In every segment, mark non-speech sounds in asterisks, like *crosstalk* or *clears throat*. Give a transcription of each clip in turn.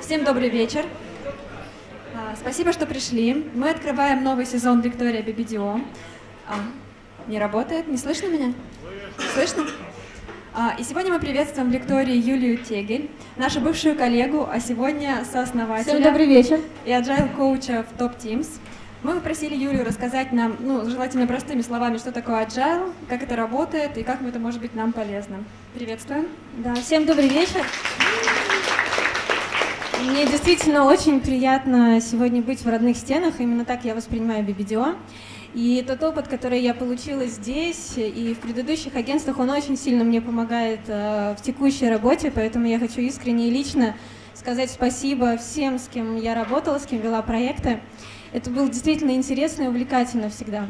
Всем добрый вечер. А, Спасибо, что пришли. Мы открываем новый сезон Виктория BBDO. А, Не работает? Не слышно меня? Слышно? А, И сегодня мы приветствуем Викторию Юлию Тегель, нашу бывшую коллегу, а сегодня сооснователя Всем добрый вечер. и agile коуча в Top Teams. Мы попросили Юлию рассказать нам, ну, желательно простыми словами, что такое agile, как это работает и как это может быть нам полезно. Приветствуем. Да, всем добрый вечер. Мне действительно очень приятно сегодня быть в родных стенах. Именно так я воспринимаю BBDO. И тот опыт, который я получила здесь и в предыдущих агентствах, он очень сильно мне помогает э, в текущей работе, поэтому я хочу искренне и лично сказать спасибо всем, с кем я работала, с кем вела проекты. Это было действительно интересно и увлекательно всегда.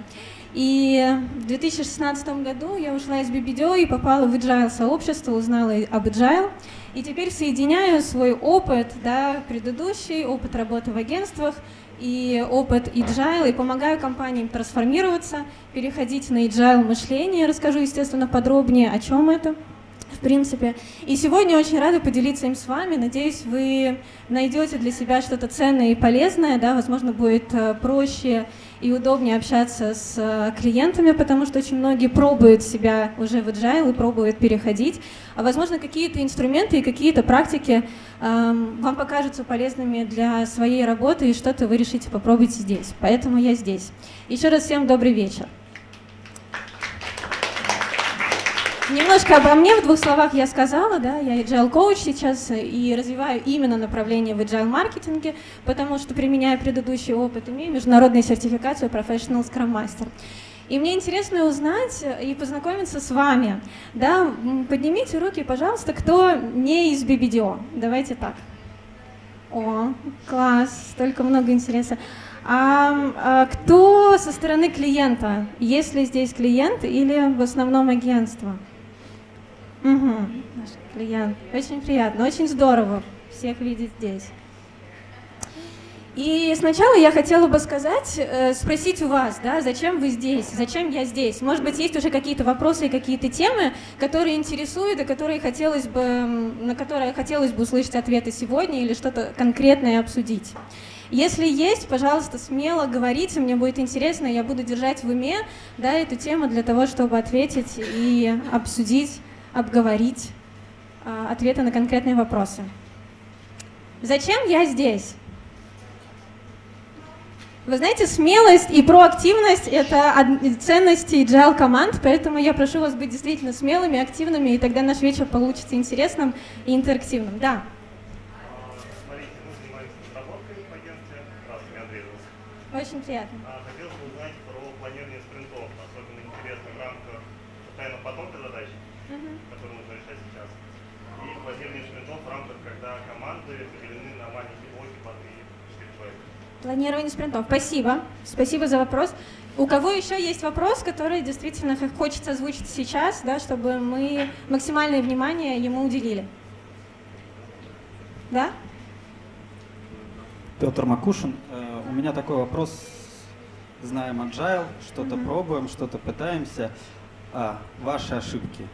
И в 2016 году я ушла из BBDO и попала в Agile сообщество, узнала об Agile. И теперь соединяю свой опыт, да, предыдущий, опыт работы в агентствах и опыт Agile, и помогаю компаниям трансформироваться, переходить на Agile мышление. Расскажу, естественно, подробнее, о чем это в принципе. И сегодня очень рада поделиться им с вами. Надеюсь, вы найдете для себя что-то ценное и полезное, да, возможно, будет э, проще и удобнее общаться с э, клиентами, потому что очень многие пробуют себя уже в agile и пробуют переходить. А возможно, какие-то инструменты и какие-то практики эм, вам покажутся полезными для своей работы, и что-то вы решите попробовать здесь. Поэтому я здесь. Еще раз всем добрый вечер. Немножко обо мне в двух словах я сказала, да, я agile коуч сейчас и развиваю именно направление в agile маркетинге, потому что применяя предыдущий опыт, имею международную сертификацию Professional Scrum Master. И мне интересно узнать и познакомиться с вами. Да, поднимите руки, пожалуйста, кто не из BBDO. Давайте так. О, класс, столько много интереса. А, а кто со стороны клиента? Есть ли здесь клиент или в основном агентство? Угу, наш клиент. Очень приятно, очень здорово всех видеть здесь. И сначала я хотела бы сказать, э, спросить у вас, да, зачем вы здесь, зачем я здесь. Может быть, есть уже какие-то вопросы и какие-то темы, которые интересуют и которые хотелось бы, на которые хотелось бы услышать ответы сегодня или что-то конкретное обсудить. Если есть, пожалуйста, смело говорите, мне будет интересно, я буду держать в уме да, эту тему для того, чтобы ответить и обсудить, обговорить а, ответы на конкретные вопросы. Зачем я здесь? Вы знаете, смелость и проактивность — это ценности agile команд, поэтому я прошу вас быть действительно смелыми, активными, и тогда наш вечер получится интересным и интерактивным. Да. Смотрите, мы занимаемся разработкой в агентстве, раз меня отрезался. Очень приятно. А хотелось бы узнать про планирование спринтов, особенно интересно в рамках постоянно потока задач, которые нужно решать сейчас, и планирование спринтов в рамках, когда команды поделены на маленькие блоки по 3-4 человека. Планирование спринтов. Спасибо. Спасибо за вопрос. У кого еще есть вопрос, который действительно хочется озвучить сейчас, да, чтобы мы максимальное внимание ему уделили? Да? Петр Макушин. Э, У меня такой вопрос. Знаем agile, что-то Мгм. пробуем, что-то пытаемся. А, ваши ошибки,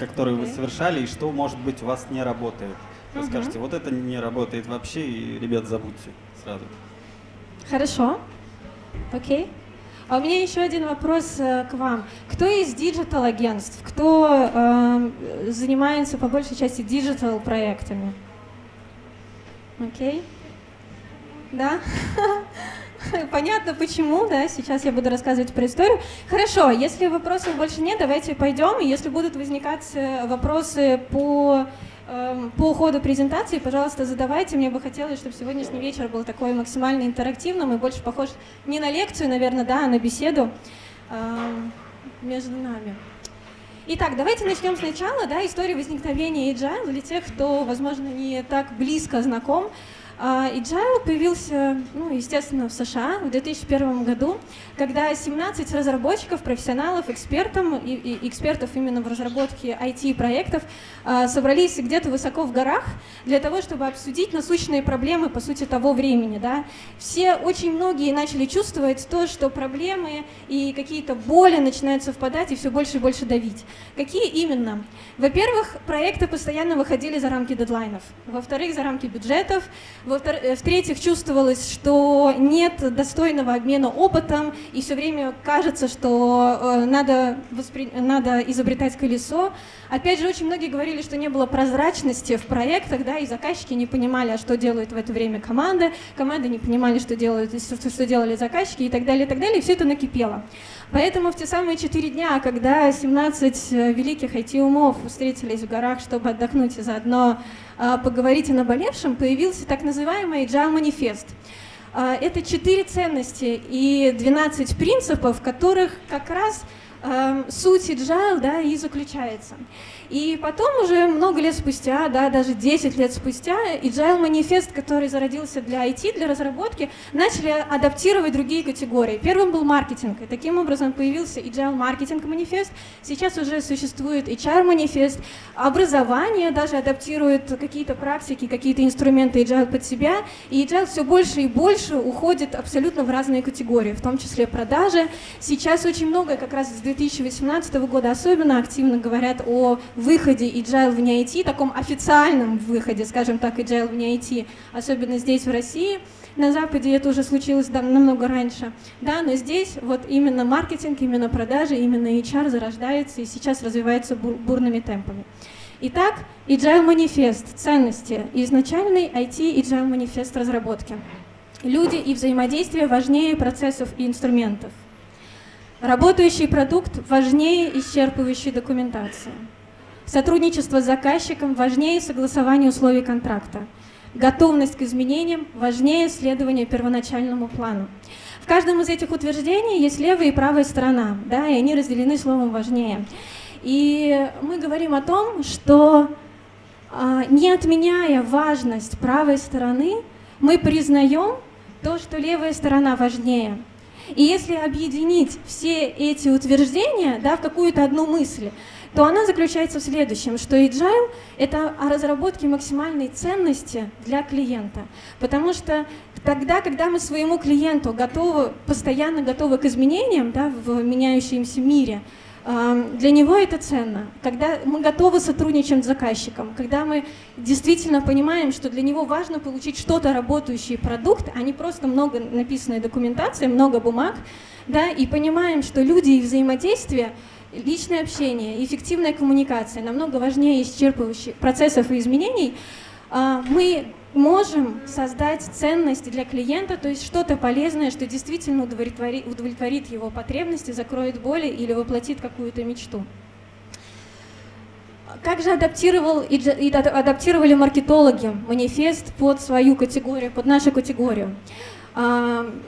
которые вы Окей. совершали, и что, может быть, у вас не работает. Вы Мгм. скажете, вот это не работает вообще, и, ребят, забудьте сразу. Хорошо. Окей. А у меня еще один вопрос э, к вам. Кто из digital агентств? Кто э, занимается по большей части digital проектами? Окей. Да? *laughs* Понятно почему, да, сейчас я буду рассказывать про историю. Хорошо, если вопросов больше нет, давайте пойдем, если будут возникать вопросы по, по ходу презентации, пожалуйста, задавайте. Мне бы хотелось, чтобы сегодняшний вечер был такой максимально интерактивным и больше похож не на лекцию, наверное, да, а на беседу эм, между нами. Итак, давайте начнем сначала, да, история возникновения Agile для тех, кто, возможно, не так близко знаком. Agile появился, ну, естественно, в США в 2001 году, когда 17 разработчиков, профессионалов, экспертов, и, и экспертов именно в разработке IT-проектов собрались где-то высоко в горах для того, чтобы обсудить насущные проблемы, по сути, того времени. Да? Все, очень многие начали чувствовать то, что проблемы и какие-то боли начинают совпадать и все больше и больше давить. Какие именно? Во-первых, проекты постоянно выходили за рамки дедлайнов. Во-вторых, за рамки бюджетов. Э, в-третьих, чувствовалось, что нет достойного обмена опытом, и все время кажется, что э, надо, воспри... надо изобретать колесо. Опять же, очень многие говорили, что не было прозрачности в проектах, да, и заказчики не понимали, а что делают в это время команды, команды не понимали, что, делают, что делали заказчики и так далее, и так далее, и все это накипело. Поэтому в те самые четыре дня, когда 17 э, великих IT-умов встретились в горах, чтобы отдохнуть и заодно а, поговорить о наболевшем, появился так называемый Agile манифест. А, это четыре ценности и 12 принципов, в которых как раз э, суть agile да, и заключается. И потом уже много лет спустя, да, даже 10 лет спустя, Agile манифест, который зародился для IT, для разработки, начали адаптировать другие категории. Первым был маркетинг, и таким образом появился Agile маркетинг манифест. Сейчас уже существует HR манифест. Образование даже адаптирует какие-то практики, какие-то инструменты Agile под себя, и Agile все больше и больше уходит абсолютно в разные категории, в том числе продажи. Сейчас очень много, как раз с 2018 года особенно активно говорят о выходе Agile вне IT, таком официальном выходе, скажем так, Agile вне IT, особенно здесь, в России. На Западе это уже случилось да, намного раньше. Да, но здесь вот именно маркетинг, именно продажи, именно HR зарождается и сейчас развивается бур бурными темпами. Итак, Agile манифест, ценности, изначальный IT Agile манифест разработки. Люди и взаимодействие важнее процессов и инструментов. Работающий продукт важнее исчерпывающей документации. Сотрудничество с заказчиком важнее согласования условий контракта. Готовность к изменениям важнее следования первоначальному плану. В каждом из этих утверждений есть левая и правая сторона, да, и они разделены словом «важнее». И мы говорим о том, что а, не отменяя важность правой стороны, мы признаем то, что левая сторона важнее. И если объединить все эти утверждения да, в какую-то одну мысль, то она заключается в следующем, что agile — это о разработке максимальной ценности для клиента. Потому что тогда, когда мы своему клиенту готовы, постоянно готовы к изменениям да, в меняющемся мире, для него это ценно. Когда мы готовы сотрудничать с заказчиком, когда мы действительно понимаем, что для него важно получить что-то работающий продукт, а не просто много написанной документации, много бумаг, да, и понимаем, что люди и взаимодействие — личное общение, эффективная коммуникация намного важнее исчерпывающих процессов и изменений, а, мы можем создать ценность для клиента, то есть что-то полезное, что действительно удовлетворит, удовлетворит его потребности, закроет боли или воплотит какую-то мечту. Как же адаптировал адаптировали маркетологи манифест под свою категорию, под нашу категорию?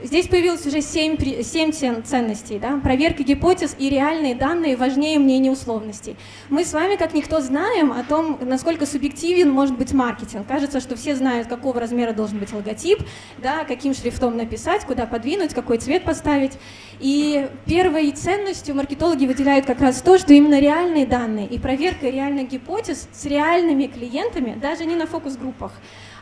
Здесь появилось уже семь, семь ценностей. Да? Проверка гипотез и реальные данные важнее мнения условностей. Мы с вами, как никто, знаем о том, насколько субъективен может быть маркетинг. Кажется, что все знают, какого размера должен быть логотип, да, каким шрифтом написать, куда подвинуть, какой цвет поставить. И первой ценностью маркетологи выделяют как раз то, что именно реальные данные и проверка реальных гипотез с реальными клиентами, даже не на фокус-группах,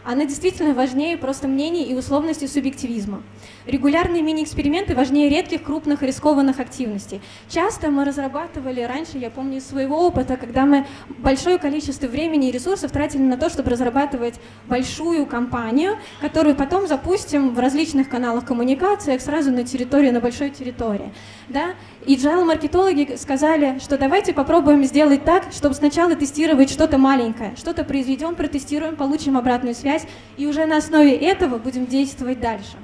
она действительно важнее просто мнений и условностей субъективизма. Регулярные мини-эксперименты важнее редких, крупных, рискованных активностей. Часто мы разрабатывали раньше, я помню из своего опыта, когда мы большое количество времени и ресурсов тратили на то, чтобы разрабатывать большую компанию, которую потом запустим в различных каналах коммуникации, сразу на территории, на большой территории. Да? И маркетологи сказали, что давайте попробуем сделать так, чтобы сначала тестировать что-то маленькое, что-то произведем, протестируем, получим обратную связь, и уже на основе этого будем действовать дальше.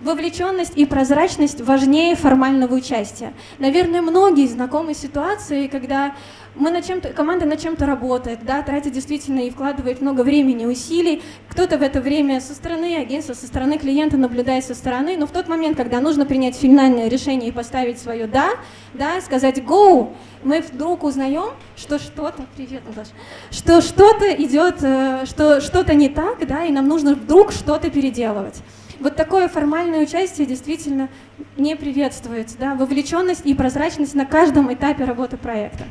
Вовлеченность и прозрачность важнее формального участия. Наверное, многие знакомы с ситуацией, когда мы над чем-то, команда над чем-то работает, да, тратит действительно и вкладывает много времени, усилий. Кто-то в это время со стороны агентства, со стороны клиента наблюдает со стороны, но в тот момент, когда нужно принять финальное решение и поставить свое «да», да, сказать «go», мы вдруг узнаем, что что-то, привет, Наташа, что что-то идет, э, что что-то не так, да, и нам нужно вдруг что-то переделывать. Вот такое формальное участие действительно не приветствуется, да, вовлеченность и прозрачность на каждом этапе работы проекта.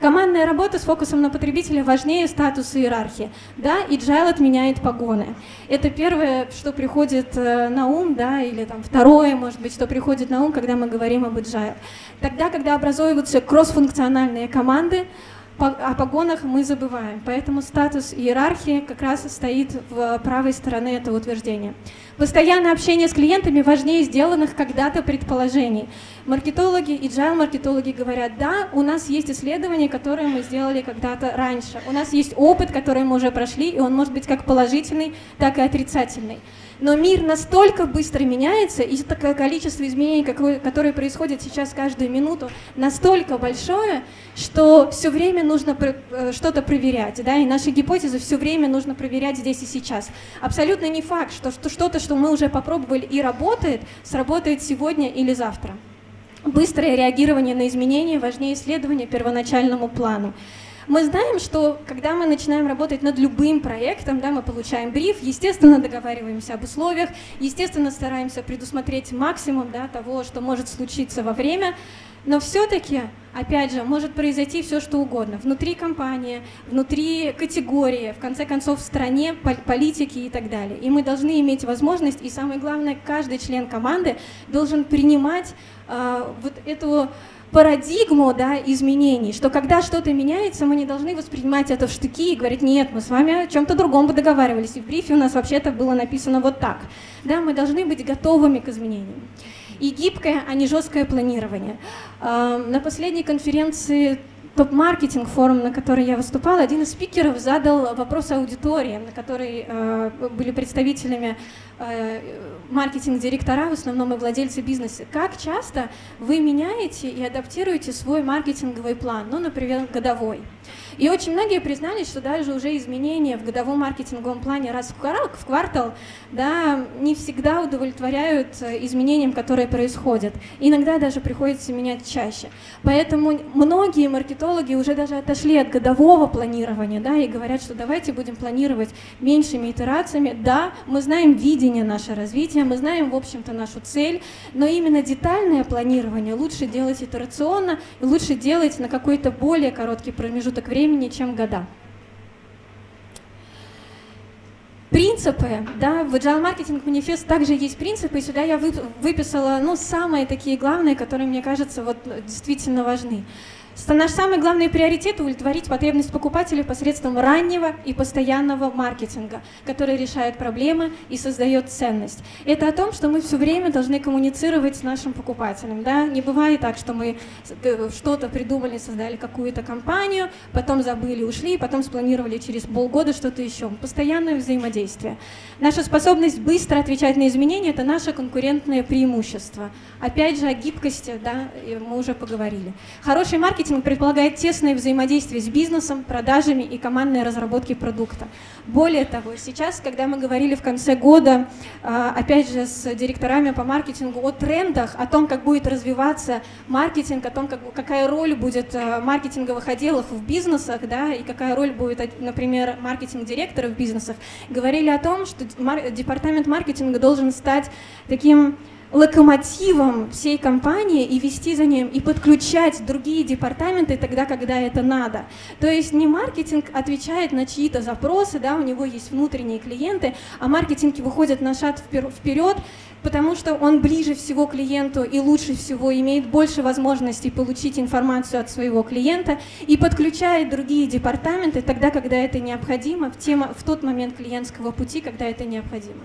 Командная работа с фокусом на потребителя важнее статуса иерархии. Да, agile отменяет погоны. Это первое, что приходит э, на ум, да, или там второе, может быть, что приходит на ум, когда мы говорим об agile. Тогда, когда образуются кроссфункциональные команды, о погонах мы забываем. Поэтому статус иерархии как раз стоит в правой стороне этого утверждения. Постоянное общение с клиентами важнее сделанных когда-то предположений. Маркетологи и джайл-маркетологи говорят, да, у нас есть исследования, которые мы сделали когда-то раньше. У нас есть опыт, который мы уже прошли, и он может быть как положительный, так и отрицательный. Но мир настолько быстро меняется, и такое количество изменений, какое, которые происходят сейчас каждую минуту, настолько большое, что все время нужно э, что-то проверять, да, и наши гипотезы все время нужно проверять здесь и сейчас. Абсолютно не факт, что что-то, что мы уже попробовали и работает, сработает сегодня или завтра. Быстрое реагирование на изменения важнее исследования первоначальному плану. Мы знаем, что когда мы начинаем работать над любым проектом, да, мы получаем бриф, естественно, договариваемся об условиях, естественно, стараемся предусмотреть максимум да, того, что может случиться во время, но все-таки, опять же, может произойти все, что угодно. Внутри компании, внутри категории, в конце концов, в стране, политики и так далее. И мы должны иметь возможность, и самое главное, каждый член команды должен принимать э, вот эту парадигму да, изменений, что когда что-то меняется, мы не должны воспринимать это в штыки и говорить, нет, мы с вами о чем-то другом бы договаривались, и в брифе у нас вообще-то было написано вот так. Да, мы должны быть готовыми к изменениям. И гибкое, а не жесткое планирование. На последней конференции топ-маркетинг форум, на который я выступала, один из спикеров задал вопрос аудитории, на которой э, были представителями э, маркетинг-директора, в основном и владельцы бизнеса. Как часто вы меняете и адаптируете свой маркетинговый план, ну, например, годовой? И очень многие признались, что даже уже изменения в годовом маркетинговом плане раз в квартал да, не всегда удовлетворяют э, изменениям, которые происходят. Иногда даже приходится менять чаще. Поэтому многие маркетологи уже даже отошли от годового планирования да, и говорят, что давайте будем планировать меньшими итерациями. Да, мы знаем видение наше развития, мы знаем, в общем-то, нашу цель, но именно детальное планирование лучше делать итерационно, лучше делать на какой-то более короткий промежуток времени, времени, чем года. Принципы, да, в Agile Marketing Manifest также есть принципы, и сюда я выписала, ну, самые такие главные, которые, мне кажется, вот действительно важны. Наш самый главный приоритет – удовлетворить потребность покупателя посредством раннего и постоянного маркетинга, который решает проблемы и создает ценность. Это о том, что мы все время должны коммуницировать с нашим покупателем. Да? Не бывает так, что мы э, что-то придумали, создали какую-то компанию, потом забыли, ушли, потом спланировали через полгода что-то еще. Постоянное взаимодействие. Наша способность быстро отвечать на изменения – это наше конкурентное преимущество. Опять же, о гибкости да, мы уже поговорили. Хороший маркетинг предполагает тесное взаимодействие с бизнесом, продажами и командной разработкой продукта. Более того, сейчас, когда мы говорили в конце года, а, опять же, с директорами по маркетингу о трендах, о том, как будет развиваться маркетинг, о том, как, какая роль будет а, маркетинговых отделов в бизнесах, да, и какая роль будет, например, маркетинг-директоров в бизнесах, говорили о том, что департамент маркетинга должен стать таким локомотивом всей компании и вести за ним, и подключать другие департаменты тогда, когда это надо. То есть не маркетинг отвечает на чьи-то запросы, да, у него есть внутренние клиенты, а маркетинг выходит на шаг вперед, потому что он ближе всего клиенту и лучше всего имеет больше возможностей получить информацию от своего клиента и подключает другие департаменты тогда, когда это необходимо, в, тема, в тот момент клиентского пути, когда это необходимо.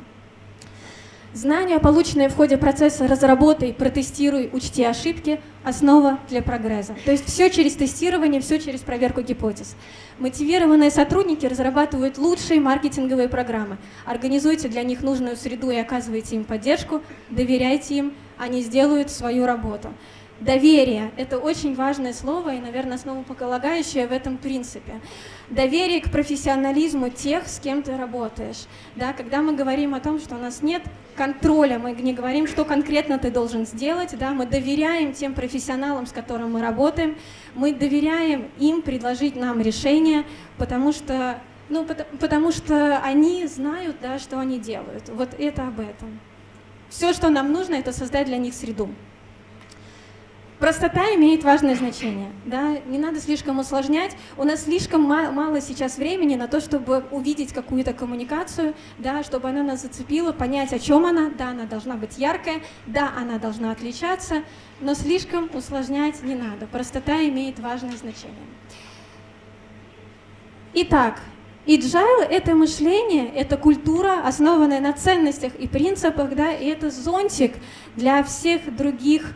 Знания, полученные в ходе процесса «разработай, протестируй, учти ошибки» – основа для прогресса. То есть все через тестирование, все через проверку гипотез. Мотивированные сотрудники разрабатывают лучшие маркетинговые программы. Организуйте для них нужную среду и оказывайте им поддержку, доверяйте им, они сделают свою работу. Доверие – это очень важное слово и, наверное, основополагающее в этом принципе. Доверие к профессионализму тех, с кем ты работаешь. Да, когда мы говорим о том, что у нас нет контроля, мы не говорим, что конкретно ты должен сделать, да, мы доверяем тем профессионалам, с которыми мы работаем, мы доверяем им предложить нам решение, потому что, ну, потому, потому что они знают, да, что они делают. Вот это об этом. Все, что нам нужно, это создать для них среду. Простота имеет важное значение, да, не надо слишком усложнять. У нас слишком мало сейчас времени на то, чтобы увидеть какую-то коммуникацию, да, чтобы она нас зацепила, понять, о чем она. Да, она должна быть яркая, да, она должна отличаться, но слишком усложнять не надо. Простота имеет важное значение. Итак, Agile — это мышление, это культура, основанная на ценностях и принципах, да, и это зонтик для всех других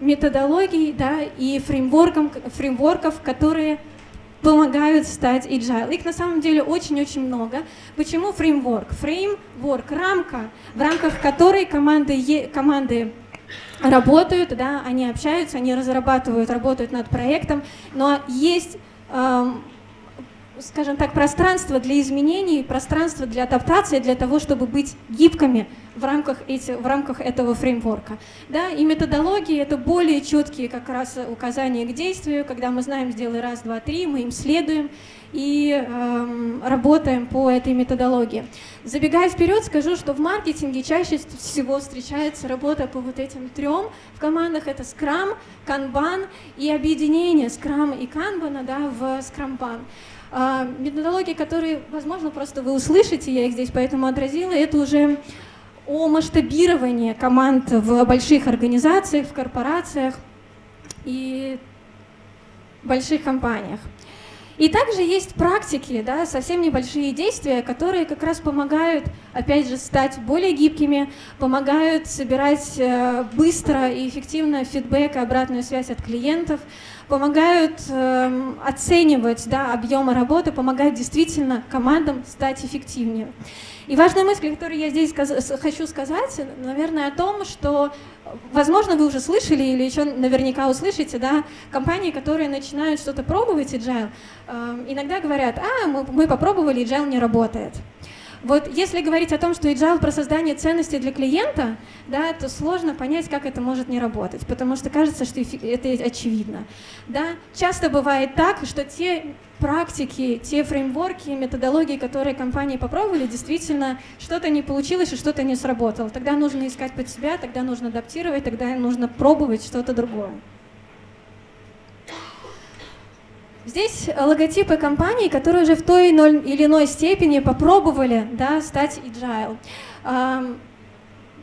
методологий да, и фреймворков, фреймворков, которые помогают стать agile. Их на самом деле очень-очень много. Почему фреймворк? Фреймворк — рамка, в рамках которой команды, команды работают, да, они общаются, они разрабатывают, работают над проектом, но есть эм, скажем так, пространство для изменений, пространство для адаптации, для того, чтобы быть гибкими в рамках, эти, в рамках этого фреймворка. Да? И методологии — это более четкие как раз указания к действию, когда мы знаем «сделай раз, два, три», мы им следуем и эм, работаем по этой методологии. Забегая вперед, скажу, что в маркетинге чаще всего встречается работа по вот этим трем. В командах это Scrum, Kanban и объединение Scrum и Kanban да, в Scrum-Ban. А, методологии, которые, возможно, просто вы услышите, я их здесь поэтому отразила, это уже о масштабировании команд в больших организациях, в корпорациях и больших компаниях. И также есть практики, да, совсем небольшие действия, которые как раз помогают, опять же, стать более гибкими, помогают собирать э, быстро и эффективно фидбэк и обратную связь от клиентов, помогают э, оценивать да, объемы работы, помогают действительно командам стать эффективнее. И важная мысль, которую я здесь хочу сказать, наверное, о том, что, возможно, вы уже слышали или еще наверняка услышите, да, компании, которые начинают что-то пробовать, agile, э, иногда говорят, а, мы, мы попробовали, agile не работает. Вот если говорить о том, что agile про создание ценностей для клиента, да, то сложно понять, как это может не работать, потому что кажется, что это очевидно. Да? Часто бывает так, что те практики, те фреймворки, методологии, которые компании попробовали, действительно что-то не получилось и что-то не сработало. Тогда нужно искать под себя, тогда нужно адаптировать, тогда нужно пробовать что-то другое. Здесь логотипы компаний, которые уже в той или иной степени попробовали да, стать agile.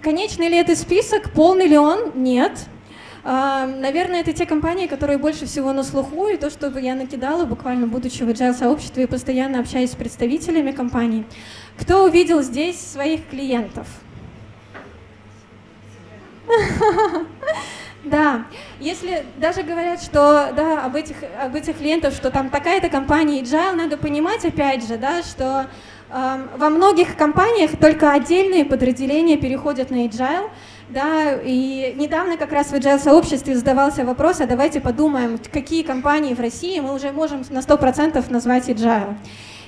Конечный ли это список? Полный ли он? Нет. Наверное, это те компании, которые больше всего на слуху, и то, что я накидала, буквально будучи в agile сообществе и постоянно общаясь с представителями компаний. Кто увидел здесь своих клиентов? *laughs* Да, если даже говорят, что да, об этих, об этих клиентах, что там такая-то компания Agile, надо понимать опять же, да, что э, во многих компаниях только отдельные подразделения переходят на Agile, да, и недавно как раз в Agile сообществе задавался вопрос, а давайте подумаем, какие компании в России мы уже можем на 100% назвать Agile.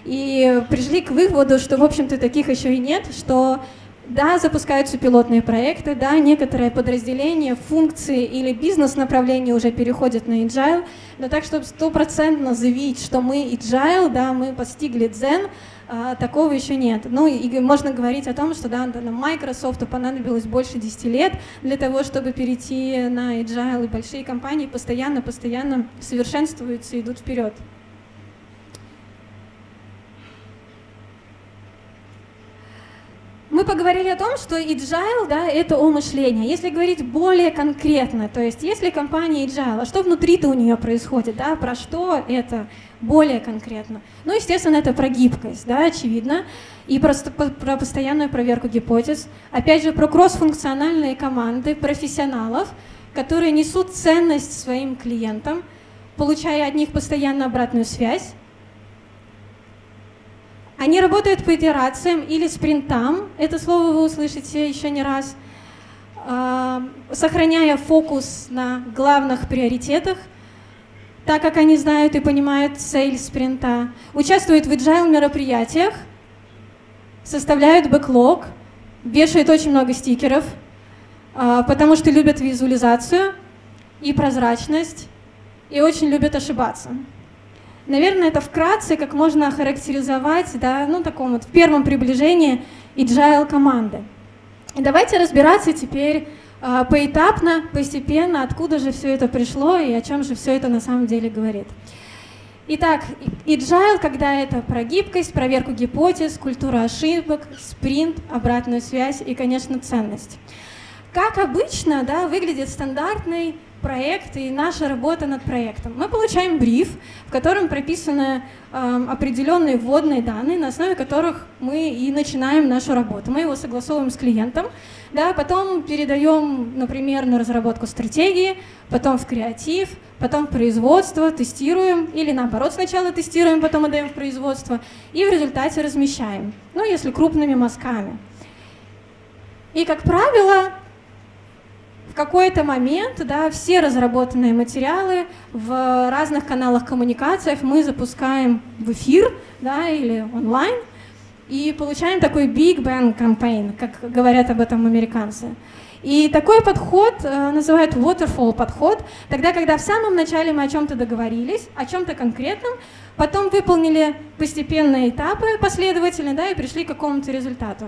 И пришли к выводу, что, в общем-то, таких еще и нет, что да, запускаются пилотные проекты, да, некоторые подразделения, функции или бизнес-направления уже переходят на agile, но так, чтобы стопроцентно заявить, что мы agile, да, мы постигли дзен, а, такого еще нет. Ну и можно говорить о том, что да, Microsoft понадобилось больше 10 лет для того, чтобы перейти на agile, и большие компании постоянно-постоянно совершенствуются, идут вперед. Поговорили о том, что agile, да, это о мышлении. Если говорить более конкретно, то есть если компания agile, а что внутри-то у нее происходит, да, про что это более конкретно? Ну, естественно, это про гибкость, да, очевидно, и про, про постоянную проверку гипотез. Опять же, про кроссфункциональные команды профессионалов, которые несут ценность своим клиентам, получая от них постоянно обратную связь, они работают по итерациям или спринтам, это слово вы услышите еще не раз, а, сохраняя фокус на главных приоритетах, так как они знают и понимают цель спринта, участвуют в agile мероприятиях, составляют бэклог, вешают очень много стикеров, а, потому что любят визуализацию и прозрачность, и очень любят ошибаться. Наверное, это вкратце, как можно охарактеризовать, да, ну, таком вот в первом приближении agile команды. И давайте разбираться теперь э, поэтапно, постепенно, откуда же все это пришло и о чем же все это на самом деле говорит. Итак, agile, когда это про гибкость, проверку гипотез, культуру ошибок, спринт, обратную связь и, конечно, ценность. Как обычно да, выглядит стандартный проект и наша работа над проектом. Мы получаем бриф, в котором прописаны э, определенные вводные данные, на основе которых мы и начинаем нашу работу. Мы его согласовываем с клиентом, да, потом передаем, например, на разработку стратегии, потом в креатив, потом в производство, тестируем, или наоборот, сначала тестируем, потом отдаем в производство, и в результате размещаем, ну, если крупными мазками. И, как правило, какой-то момент да, все разработанные материалы в разных каналах коммуникациях мы запускаем в эфир да, или онлайн и получаем такой Big Bang campaign, как говорят об этом американцы. И такой подход э, называют waterfall подход, тогда, когда в самом начале мы о чем-то договорились, о чем-то конкретном, потом выполнили постепенные этапы последовательно, да, и пришли к какому-то результату.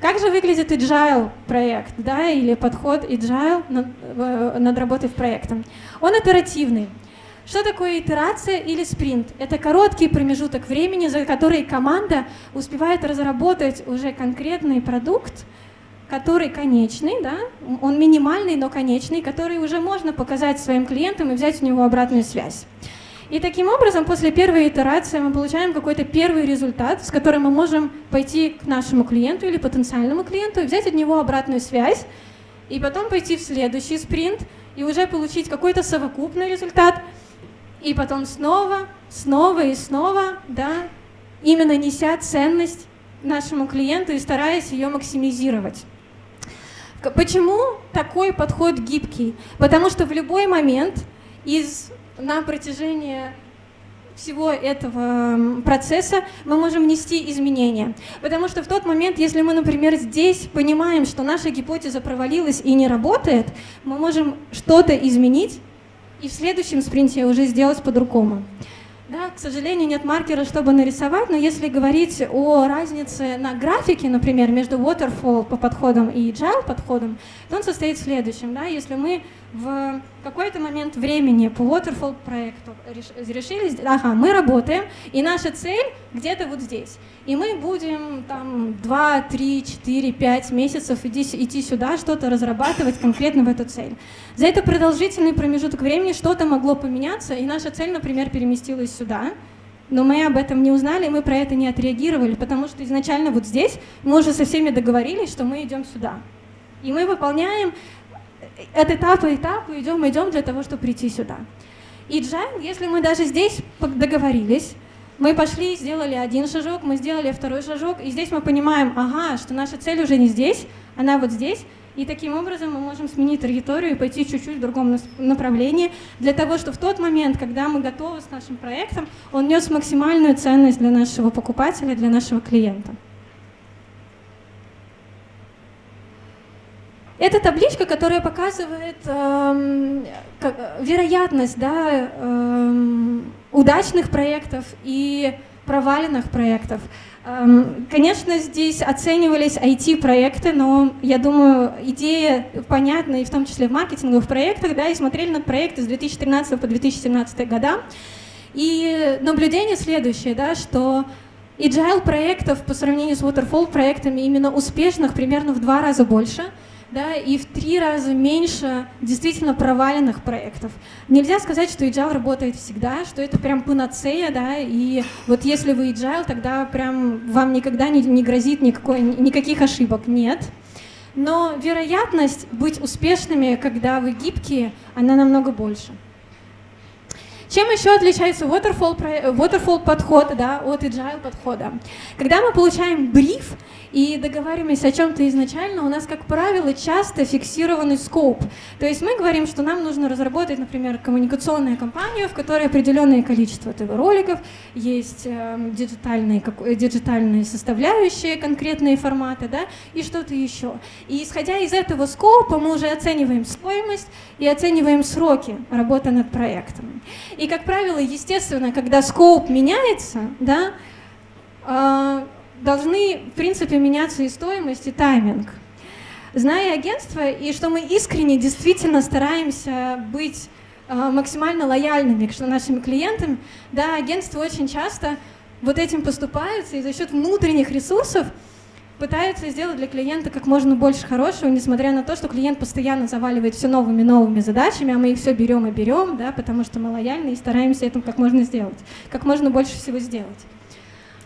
Как же выглядит agile проект, да, или подход agile над, над работой в проектом? Он итеративный. Что такое итерация или спринт? Это короткий промежуток времени, за который команда успевает разработать уже конкретный продукт, который конечный, да, он минимальный, но конечный, который уже можно показать своим клиентам и взять у него обратную связь. И таким образом, после первой итерации мы получаем какой-то первый результат, с которым мы можем пойти к нашему клиенту или потенциальному клиенту взять от него обратную связь, и потом пойти в следующий спринт и уже получить какой-то совокупный результат, и потом снова, снова и снова, да, именно неся ценность нашему клиенту и стараясь ее максимизировать. Почему такой подход гибкий? Потому что в любой момент из на протяжении всего этого процесса мы можем внести изменения. Потому что в тот момент, если мы, например, здесь понимаем, что наша гипотеза провалилась и не работает, мы можем что-то изменить и в следующем спринте уже сделать по-другому. Да, к сожалению, нет маркера, чтобы нарисовать, но если говорить о разнице на графике, например, между waterfall по подходам и agile подходом, то он состоит в следующем. Да, если мы в какой-то момент времени по waterfall проекту решили, ага, мы работаем, и наша цель где-то вот здесь. И мы будем там 2, 3, 4, 5 месяцев идти, идти сюда, что-то разрабатывать конкретно в эту цель. За это продолжительный промежуток времени что-то могло поменяться, и наша цель, например, переместилась сюда, но мы об этом не узнали, мы про это не отреагировали, потому что изначально вот здесь мы уже со всеми договорились, что мы идем сюда. И мы выполняем от этапа к этапу идем, идем для того, чтобы прийти сюда. И Джайн, если мы даже здесь договорились, мы пошли, сделали один шажок, мы сделали второй шажок, и здесь мы понимаем, ага, что наша цель уже не здесь, она вот здесь, и таким образом мы можем сменить траекторию и пойти чуть-чуть в другом направлении, для того, чтобы в тот момент, когда мы готовы с нашим проектом, он нес максимальную ценность для нашего покупателя, для нашего клиента. Это табличка, которая показывает эм, как, вероятность да, эм, удачных проектов и проваленных проектов. Эм, конечно, здесь оценивались IT-проекты, но я думаю, идея понятна и в том числе в маркетинговых проектах, да, и смотрели на проекты с 2013 по 2017 года. И наблюдение следующее, да, что agile проектов по сравнению с waterfall проектами именно успешных примерно в два раза больше – да, и в три раза меньше действительно проваленных проектов. Нельзя сказать, что agile работает всегда, что это прям панацея, да, и вот если вы agile, тогда прям вам никогда не, не грозит никакой, никаких ошибок. Нет. Но вероятность быть успешными, когда вы гибкие, она намного больше. Чем еще отличается waterfall, waterfall подход да, от agile подхода? Когда мы получаем бриф и договариваемся о чем-то изначально, у нас, как правило, часто фиксированный скоп. То есть мы говорим, что нам нужно разработать, например, коммуникационную кампанию, в которой определенное количество ТВ-роликов, есть э, диджитальные, как, диджитальные составляющие, конкретные форматы, да, и что-то еще. И исходя из этого скопа мы уже оцениваем стоимость и оцениваем сроки работы над проектом. И, как правило, естественно, когда скоп меняется, да, э, должны, в принципе, меняться и стоимость, и тайминг. Зная агентство, и что мы искренне действительно стараемся быть э, максимально лояльными к нашим клиентам, да, агентства очень часто вот этим поступаются и за счет внутренних ресурсов пытаются сделать для клиента как можно больше хорошего, несмотря на то, что клиент постоянно заваливает все новыми новыми задачами, а мы их все берем и берем, да, потому что мы лояльны и стараемся этим как можно сделать, как можно больше всего сделать.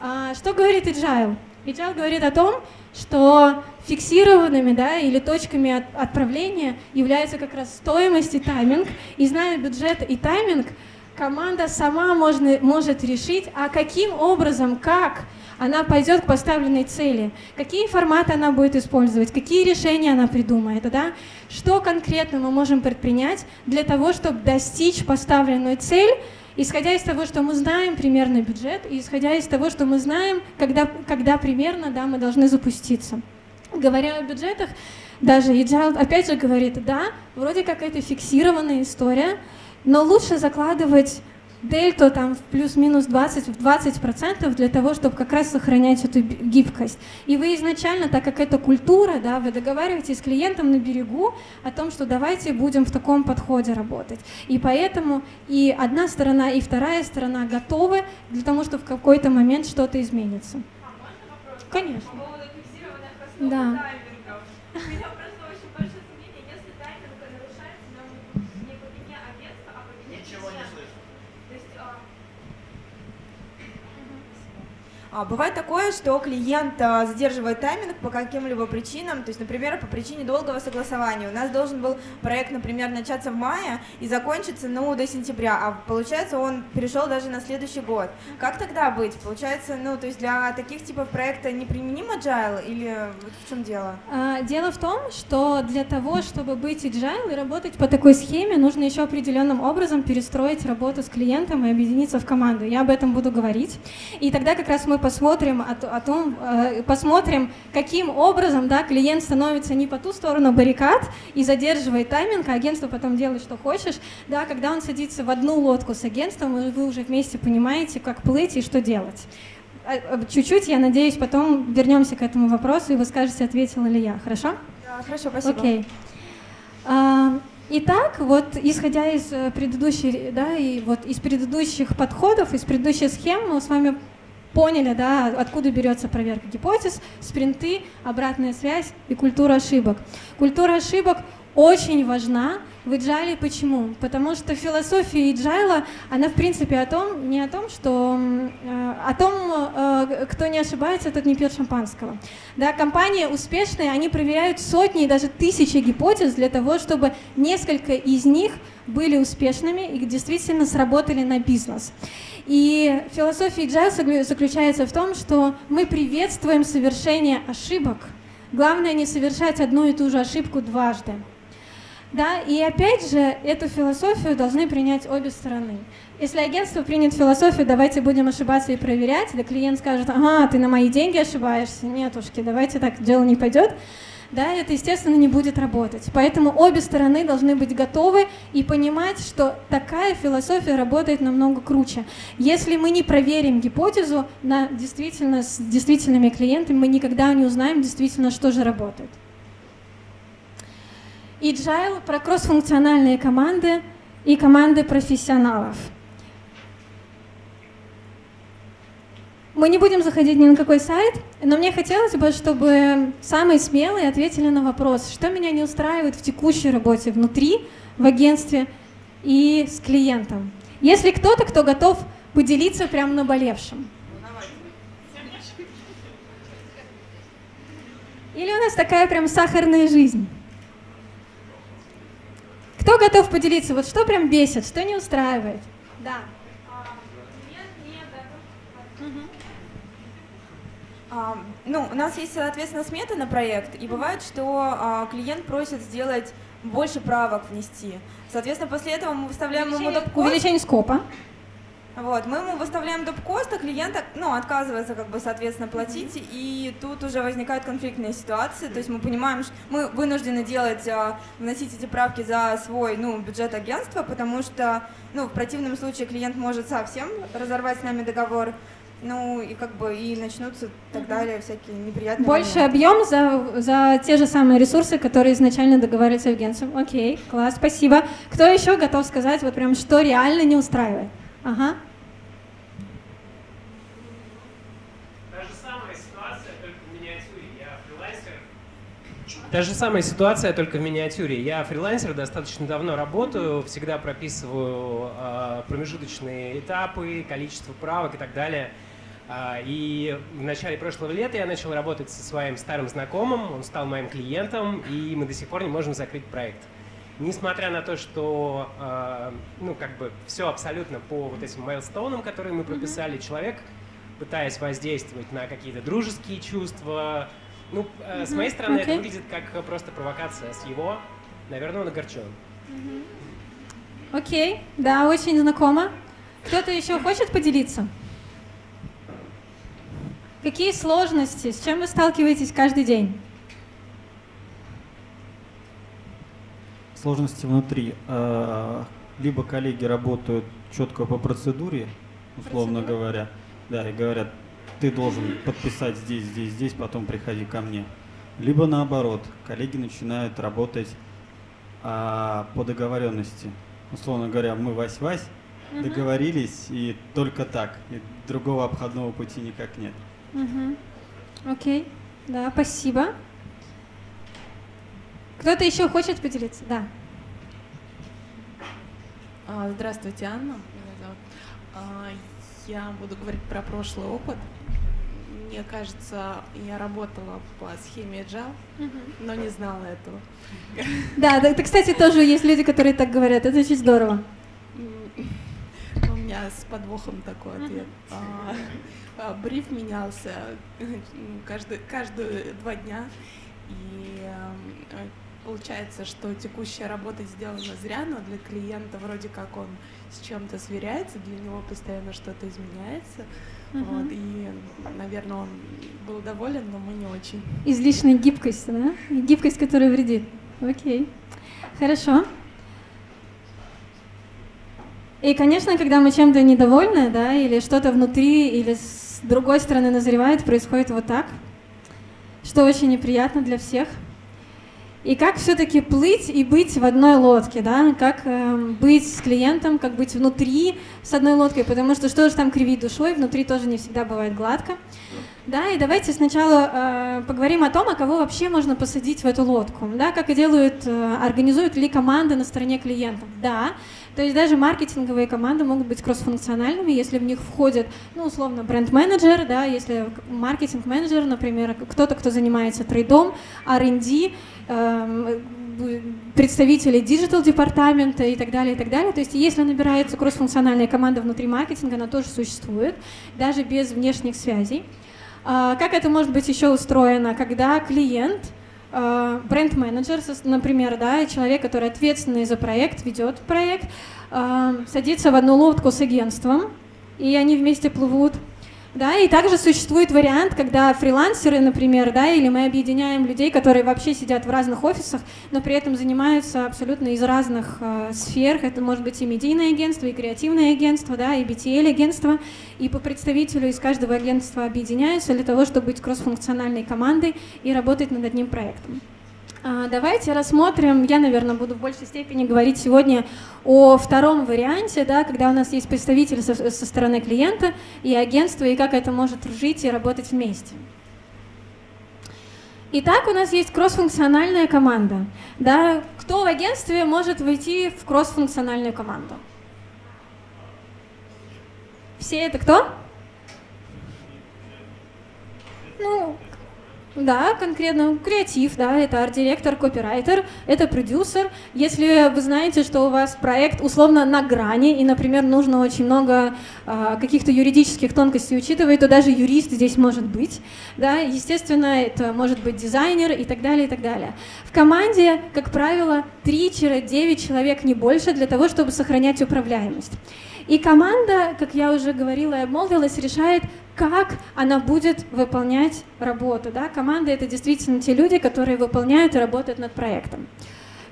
А, что говорит Agile? Agile говорит о том, что фиксированными да, или точками от, отправления являются как раз стоимость и тайминг. И зная бюджет и тайминг, команда сама можно, может решить, а каким образом, как она пойдет к поставленной цели, какие форматы она будет использовать, какие решения она придумает, да? что конкретно мы можем предпринять для того, чтобы достичь поставленную цель, исходя из того, что мы знаем примерный бюджет, и исходя из того, что мы знаем, когда, когда примерно да, мы должны запуститься. Говоря о бюджетах, даже Agile опять же говорит, да, вроде как это фиксированная история, но лучше закладывать дельту там в плюс-минус 20, в 20% для того, чтобы как раз сохранять эту гибкость. И вы изначально, так как это культура, да, вы договариваетесь с клиентом на берегу о том, что давайте будем в таком подходе работать. И поэтому и одна сторона, и вторая сторона готовы для того, чтобы в какой-то момент что-то изменится. А Конечно. Да. *laughs* А, бывает такое, что клиент а, задерживает тайминг по каким-либо причинам, то есть, например, по причине долгого согласования. У нас должен был проект, например, начаться в мае и закончиться, ну, до сентября, а получается он перешел даже на следующий год. Как тогда быть? Получается, ну, то есть для таких типов проекта неприменим agile или вот в чем дело? А, дело в том, что для того, чтобы быть agile и работать по такой схеме, нужно еще определенным образом перестроить работу с клиентом и объединиться в команду. Я об этом буду говорить. И тогда как раз мы посмотрим о, о том, э, посмотрим, каким образом да, клиент становится не по ту сторону баррикад и задерживает тайминг, а агентство потом делает, что хочешь. Да, когда он садится в одну лодку с агентством, вы уже вместе понимаете, как плыть и что делать. А, а, чуть-чуть, я надеюсь, потом вернемся к этому вопросу, и вы скажете, ответила ли я. Хорошо? Да, хорошо, спасибо. Окей. Okay. Итак, вот исходя из э, предыдущих, да, и вот из предыдущих подходов, из предыдущих схем, мы с вами поняли, да, откуда берется проверка гипотез, спринты, обратная связь и культура ошибок. Культура ошибок очень важна в Agile. Почему? Потому что философия Agile, она в принципе о том, не о том, что э, о том, э, кто не ошибается, тот не пьет шампанского. Да, компании успешные, они проверяют сотни и даже тысячи гипотез для того, чтобы несколько из них были успешными и действительно сработали на бизнес. И философия Agile заключается в том, что мы приветствуем совершение ошибок. Главное не совершать одну и ту же ошибку дважды. Да, и опять же, эту философию должны принять обе стороны. Если агентство принят философию, давайте будем ошибаться и проверять, да клиент скажет, ага, ты на мои деньги ошибаешься, нетушки, давайте так, дело не пойдет, да, это, естественно, не будет работать. Поэтому обе стороны должны быть готовы и понимать, что такая философия работает намного круче. Если мы не проверим гипотезу на действительно, с действительными клиентами, мы никогда не узнаем действительно, что же работает. Agile про кроссфункциональные команды и команды профессионалов – Мы не будем заходить ни на какой сайт, но мне хотелось бы, чтобы самые смелые ответили на вопрос, что меня не устраивает в текущей работе внутри, в агентстве и с клиентом. Если кто-то, кто готов поделиться прямо наболевшим. Или у нас такая прям сахарная жизнь? Кто готов поделиться? Вот что прям бесит, что не устраивает? Да. А, ну, у нас есть, соответственно, смета на проект, и бывает, что а, клиент просит сделать больше правок внести. Соответственно, после этого мы выставляем увеличение, ему доп-кост. Увеличение скопа. Вот, мы ему выставляем доп-кост, а клиент ну, отказывается, как бы, соответственно, платить, и тут уже возникают конфликтные ситуации, то есть мы понимаем, что мы вынуждены делать, а, вносить эти правки за свой, ну, бюджет агентства, потому что, ну, в противном случае клиент может совсем разорвать с нами договор, ну и как бы и начнутся так далее всякие неприятные. Больше моменты. объем за, за те же самые ресурсы, которые изначально договаривались с агентством. Окей, класс, спасибо. Кто еще готов сказать, вот прям что реально не устраивает? Ага. Та же самая ситуация, только в миниатюре. Я фрилансер. Та же самая ситуация, только в миниатюре. Я фрилансер, достаточно давно работаю, всегда прописываю э, промежуточные этапы, количество правок и так далее. А, и в начале прошлого лета я начал работать со своим старым знакомым, он стал моим клиентом, и мы до сих пор не можем закрыть проект. Несмотря на то, что э, ну, как бы все абсолютно по вот этим майлстоунам, которые мы прописали, mm-hmm. человек, пытаясь воздействовать на какие-то дружеские чувства, ну, mm-hmm. с моей стороны okay. это выглядит как просто провокация, с его, наверное, он огорчен. Окей, okay. да, очень знакомо. Кто-то еще хочет поделиться? Какие сложности, с чем вы сталкиваетесь каждый день? Сложности внутри. А, либо коллеги работают четко по процедуре, условно Процедура? говоря, да, и говорят, ты должен подписать здесь, здесь, здесь, потом приходи ко мне. Либо наоборот, коллеги начинают работать а, по договоренности. Условно говоря, мы Вась-Вась, угу. договорились, и только так, и другого обходного пути никак нет. Угу. Окей, да, спасибо. Кто-то еще хочет поделиться? Да. А, здравствуйте, Анна. Меня зовут. А, я буду говорить про прошлый опыт. Мне кажется, я работала по схеме Agile, угу. но не знала этого. Да, это, кстати, тоже есть люди, которые так говорят. Это очень здорово. Меня с подвохом такой ответ. А, а, бриф менялся каждый, каждые два дня, и а, получается, что текущая работа сделана зря, но для клиента вроде как он с чем-то сверяется, для него постоянно что-то изменяется. Uh-huh. Вот, и, наверное, он был доволен, но мы не очень. Излишняя гибкость, да? Гибкость, которая вредит. Окей. Хорошо. И, конечно, когда мы чем-то недовольны, да, или что-то внутри, или с другой стороны назревает, происходит вот так, что очень неприятно для всех. И как все-таки плыть и быть в одной лодке, да, как э, быть с клиентом, как быть внутри с одной лодкой, потому что что же там кривить душой, внутри тоже не всегда бывает гладко. Да, и давайте сначала э, поговорим о том, а кого вообще можно посадить в эту лодку, да, как и делают, э, организуют ли команды на стороне клиентов. Да, то есть даже маркетинговые команды могут быть кроссфункциональными, если в них входит, ну, условно, бренд-менеджер, да, если маркетинг-менеджер, например, кто-то, кто занимается трейдом, R&D, э, представители digital департамента и так далее, и так далее. То есть если набирается кроссфункциональная команда внутри маркетинга, она тоже существует, даже без внешних связей. Э, как это может быть еще устроено, когда клиент – бренд-менеджер, например, да, человек, который ответственный за проект, ведет проект, э, садится в одну лодку с агентством, и они вместе плывут да, и также существует вариант, когда фрилансеры, например, да, или мы объединяем людей, которые вообще сидят в разных офисах, но при этом занимаются абсолютно из разных э, сфер. Это может быть и медийное агентство, и креативное агентство, да, и BTL-агентство. И по представителю из каждого агентства объединяются для того, чтобы быть кроссфункциональной командой и работать над одним проектом. А, давайте рассмотрим, я, наверное, буду в большей степени говорить сегодня о втором варианте, да, когда у нас есть представитель со, со стороны клиента и агентства, и как это может жить и работать вместе. Итак, у нас есть кроссфункциональная команда. Да? Кто в агентстве может войти в кроссфункциональную команду? Все это кто? Ну, да, конкретно креатив, да, это арт-директор, копирайтер, это продюсер. Если вы знаете, что у вас проект условно на грани, и, например, нужно очень много э, каких-то юридических тонкостей учитывать, то даже юрист здесь может быть. Да, естественно, это может быть дизайнер и так далее, и так далее. В команде, как правило, 3-9 человек, не больше, для того, чтобы сохранять управляемость. И команда, как я уже говорила и обмолвилась, решает, как она будет выполнять работу. Да? Команда — это действительно те люди, которые выполняют и работают над проектом.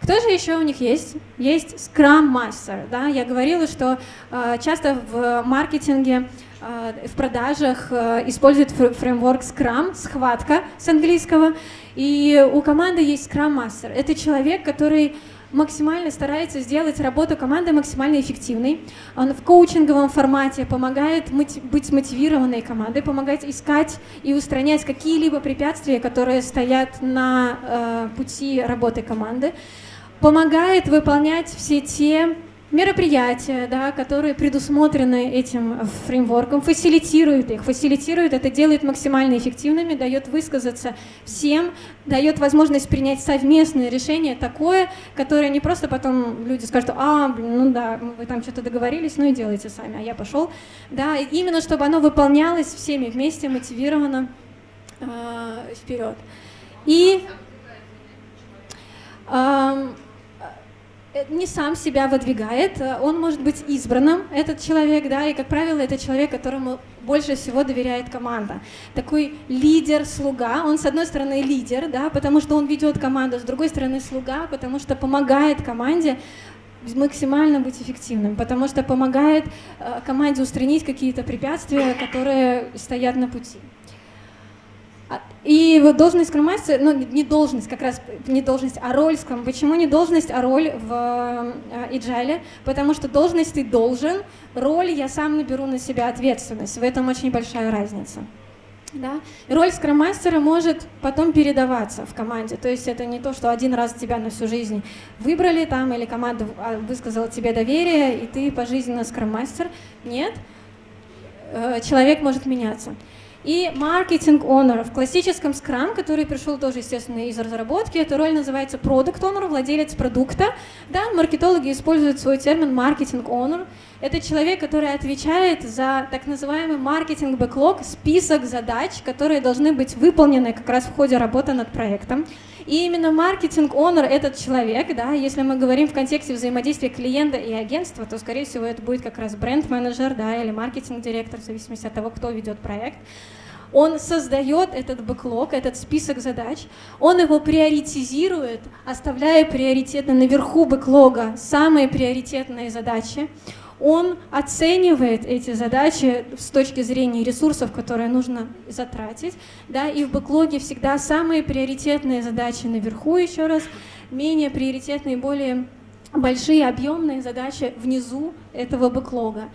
Кто же еще у них есть? Есть Scrum Master. Да? Я говорила, что э, часто в маркетинге, э, в продажах э, используют фреймворк Scrum, схватка с английского. И у команды есть Scrum Master. Это человек, который максимально старается сделать работу команды максимально эффективной. Он в коучинговом формате помогает быть мотивированной командой, помогает искать и устранять какие-либо препятствия, которые стоят на э, пути работы команды, помогает выполнять все те мероприятия, да, которые предусмотрены этим фреймворком, фасилитирует их. Фасилитирует это, делает максимально эффективными, дает высказаться всем, дает возможность принять совместное решение такое, которое не просто потом люди скажут, а, ну да, вы там что-то договорились, ну и делайте сами, а я пошел. Да, именно чтобы оно выполнялось всеми вместе, мотивировано э, вперед. И Э, не сам себя выдвигает, э, он может быть избранным, этот человек, да, и, как правило, это человек, которому больше всего доверяет команда. Такой лидер-слуга, он, с одной стороны, лидер, да, потому что он ведет команду, с другой стороны, слуга, потому что помогает команде максимально быть эффективным, потому что помогает э, команде устранить какие-то препятствия, которые стоят на пути. И вот должность скромастера, ну не должность, как раз не должность, а роль скром. Почему не должность, а роль в э, agile? Потому что должность ты должен, роль я сам наберу на себя ответственность. В этом очень большая разница. Да? Роль скромастера может потом передаваться в команде. То есть это не то, что один раз тебя на всю жизнь выбрали там, или команда а, высказала тебе доверие, и ты пожизненно скроммастер. Нет, э, человек может меняться и маркетинг owner. В классическом Scrum, который пришел тоже, естественно, из разработки, эта роль называется owner, владелец продукта. Да, маркетологи используют свой термин маркетинг owner. Это человек, который отвечает за так называемый маркетинг бэклог, список задач, которые должны быть выполнены как раз в ходе работы над проектом. И именно маркетинг owner этот человек, да, если мы говорим в контексте взаимодействия клиента и агентства, то, скорее всего, это будет как раз бренд-менеджер, да, или маркетинг-директор, в зависимости от того, кто ведет проект. Он создает этот бэклог, этот список задач, он его приоритизирует, оставляя приоритетно наверху бэклога самые приоритетные задачи он оценивает эти задачи с точки зрения ресурсов, которые нужно затратить, да, и в бэклоге всегда самые приоритетные задачи наверху, еще раз, менее приоритетные, более большие объемные задачи внизу этого бэклога.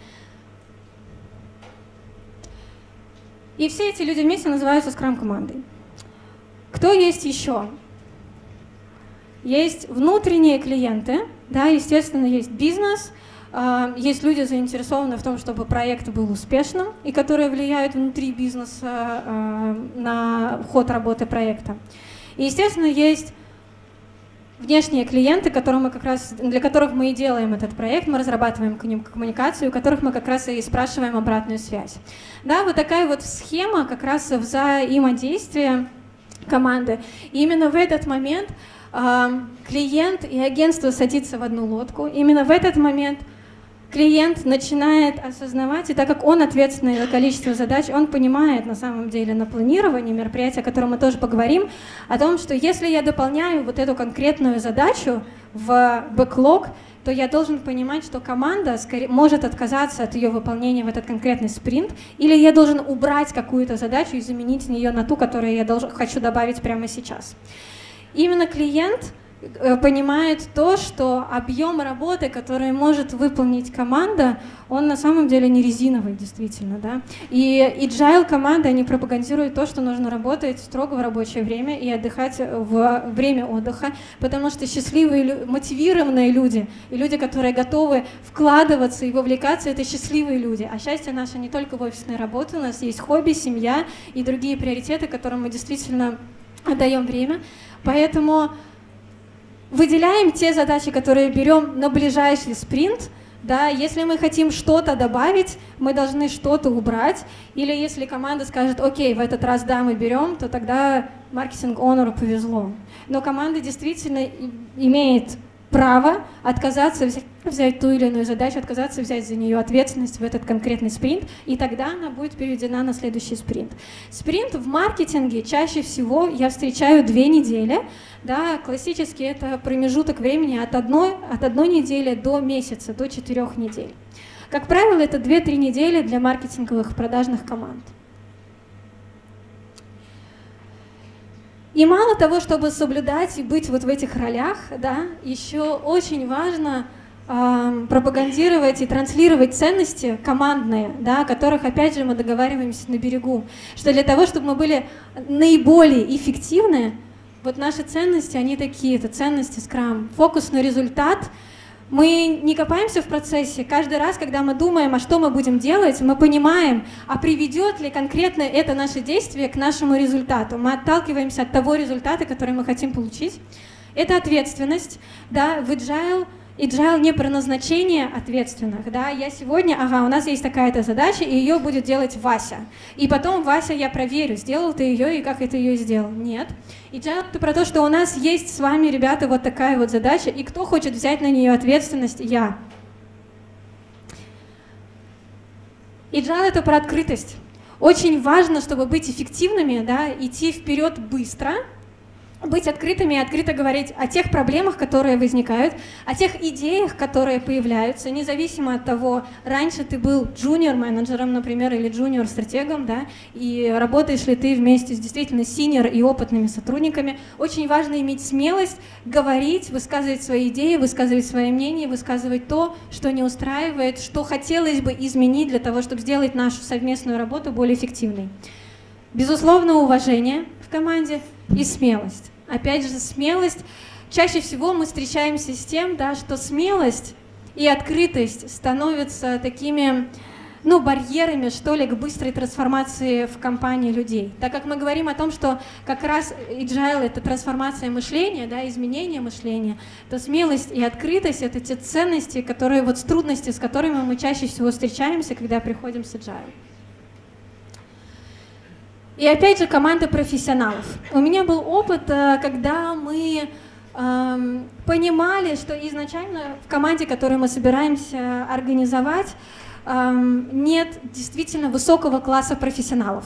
И все эти люди вместе называются скрам-командой. Кто есть еще? Есть внутренние клиенты, да, естественно, есть бизнес – а, есть люди, заинтересованные в том, чтобы проект был успешным и которые влияют внутри бизнеса а, на ход работы проекта. И, естественно, есть внешние клиенты, которым мы как раз, для которых мы и делаем этот проект, мы разрабатываем к ним коммуникацию, у которых мы как раз и спрашиваем обратную связь. Да, вот такая вот схема как раз взаимодействия команды. И именно в этот момент э, клиент и агентство садятся в одну лодку. Именно в этот момент клиент начинает осознавать, и так как он ответственный за количество задач, он понимает на самом деле на планировании мероприятия, о котором мы тоже поговорим, о том, что если я дополняю вот эту конкретную задачу в бэклог, то я должен понимать, что команда может отказаться от ее выполнения в этот конкретный спринт, или я должен убрать какую-то задачу и заменить нее на ту, которую я хочу добавить прямо сейчас. именно клиент понимает то, что объем работы, который может выполнить команда, он на самом деле не резиновый, действительно, да. И agile команды, они пропагандируют то, что нужно работать строго в рабочее время и отдыхать в время отдыха, потому что счастливые, мотивированные люди и люди, которые готовы вкладываться и вовлекаться, это счастливые люди. А счастье наше не только в офисной работе, у нас есть хобби, семья и другие приоритеты, которым мы действительно отдаем время. Поэтому выделяем те задачи, которые берем на ближайший спринт, да, если мы хотим что-то добавить, мы должны что-то убрать, или если команда скажет, окей, в этот раз да, мы берем, то тогда маркетинг-онору повезло. Но команда действительно имеет право отказаться взять, ту или иную задачу, отказаться взять за нее ответственность в этот конкретный спринт, и тогда она будет переведена на следующий спринт. Спринт в маркетинге чаще всего я встречаю две недели, да, классически это промежуток времени от одной, от одной недели до месяца, до четырех недель. Как правило, это 2-3 недели для маркетинговых продажных команд. И мало того, чтобы соблюдать и быть вот в этих ролях, да, еще очень важно э, пропагандировать и транслировать ценности командные, да, о которых, опять же, мы договариваемся на берегу, что для того, чтобы мы были наиболее эффективны, вот наши ценности, они такие, это ценности скрам. Фокус на результат. Мы не копаемся в процессе. Каждый раз, когда мы думаем, а что мы будем делать, мы понимаем, а приведет ли конкретно это наше действие к нашему результату. Мы отталкиваемся от того результата, который мы хотим получить. Это ответственность. Да, в agile Agile не про назначение ответственных, да, я сегодня, ага, у нас есть такая-то задача, и ее будет делать Вася. И потом, Вася, я проверю, сделал ты ее и как это ее сделал. Нет. Agile это про то, что у нас есть с вами, ребята, вот такая вот задача, и кто хочет взять на нее ответственность? Я. Agile это про открытость. Очень важно, чтобы быть эффективными, да, идти вперед быстро – быть открытыми и открыто говорить о тех проблемах, которые возникают, о тех идеях, которые появляются, независимо от того, раньше ты был джуниор-менеджером, например, или джуниор-стратегом, да, и работаешь ли ты вместе с действительно синер и опытными сотрудниками. Очень важно иметь смелость говорить, высказывать свои идеи, высказывать свои мнения, высказывать то, что не устраивает, что хотелось бы изменить для того, чтобы сделать нашу совместную работу более эффективной. Безусловно, уважение в команде и смелость опять же, смелость. Чаще всего мы встречаемся с тем, да, что смелость и открытость становятся такими ну, барьерами, что ли, к быстрой трансформации в компании людей. Так как мы говорим о том, что как раз agile — это трансформация мышления, да, изменение мышления, то смелость и открытость — это те ценности, которые, вот трудности, с которыми мы чаще всего встречаемся, когда приходим с agile. И опять же, команда профессионалов. У меня был опыт, э, когда мы эм, понимали, что изначально в команде, которую мы собираемся организовать, эм, нет действительно высокого класса профессионалов.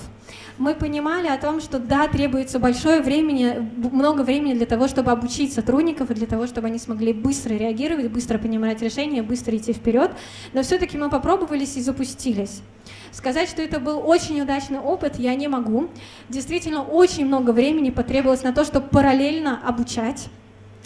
Мы понимали о том, что да, требуется большое времени, много времени для того, чтобы обучить сотрудников и для того, чтобы они смогли быстро реагировать, быстро принимать решения, быстро идти вперед. Но все-таки мы попробовались и запустились. Сказать, что это был очень удачный опыт, я не могу. Действительно, очень много времени потребовалось на то, чтобы параллельно обучать.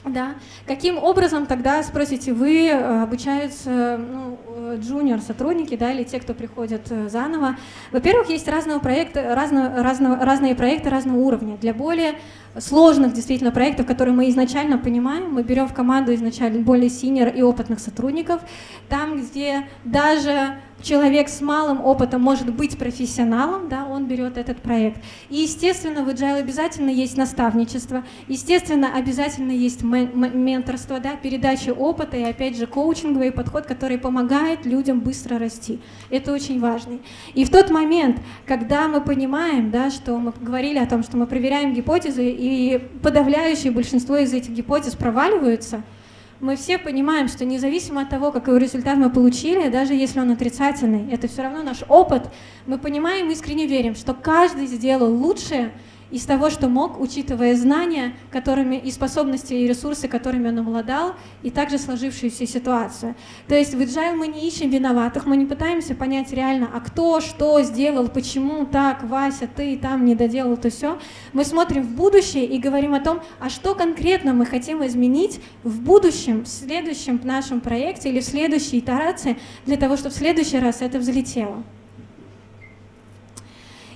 Да. Каким образом тогда, спросите вы, э, обучаются ну, э, джуниор-сотрудники да, или те, кто приходят э, заново? Во-первых, есть разного проекта, разного, разного, разные проекты разного уровня. Для более сложных действительно проектов, которые мы изначально понимаем, мы берем в команду изначально более синер и опытных сотрудников, там, где даже человек с малым опытом может быть профессионалом, да, он берет этот проект. И, естественно, в Agile обязательно есть наставничество, естественно, обязательно есть менторство, да, передача опыта и, опять же, коучинговый подход, который помогает людям быстро расти. Это очень важно. И в тот момент, когда мы понимаем, да, что мы говорили о том, что мы проверяем гипотезы, и подавляющее большинство из этих гипотез проваливаются – мы все понимаем, что независимо от того, какой результат мы получили, даже если он отрицательный, это все равно наш опыт, мы понимаем, искренне верим, что каждый сделал лучшее из того, что мог, учитывая знания, которыми и способности, и ресурсы, которыми он обладал, и также сложившуюся ситуацию. То есть в Agile мы не ищем виноватых, мы не пытаемся понять реально, а кто что сделал, почему так, Вася, ты там не доделал, то все. Мы смотрим в будущее и говорим о том, а что конкретно мы хотим изменить в будущем, в следующем нашем проекте или в следующей итерации, для того, чтобы в следующий раз это взлетело.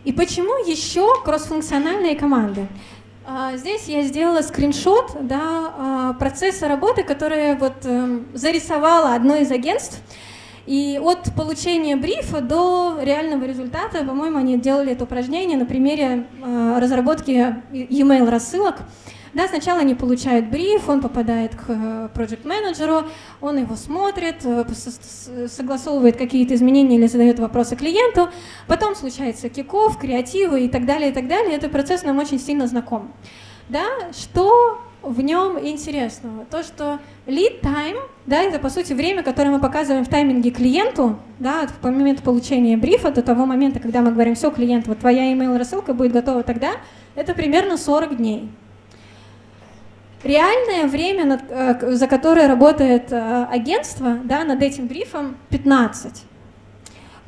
И почему еще кроссфункциональные команды? А, здесь я сделала скриншот да, а, процесса работы, который вот эм, зарисовала одно из агентств. И от получения брифа до реального результата, по-моему, они делали это упражнение на примере а, разработки e-mail рассылок. Да, сначала они получают бриф, он попадает к э, project менеджеру он его смотрит, э, согласовывает какие-то изменения или задает вопросы клиенту, потом случается киков, креативы и так далее, и так далее. Этот процесс нам очень сильно знаком. Да, что в нем интересного? То, что lead time, да, это по сути время, которое мы показываем в тайминге клиенту, да, от момента получения брифа до того момента, когда мы говорим, все, клиент, вот твоя email рассылка будет готова тогда, это примерно 40 дней. Реальное время, э, за которое работает э, агентство да, над этим брифом, 15.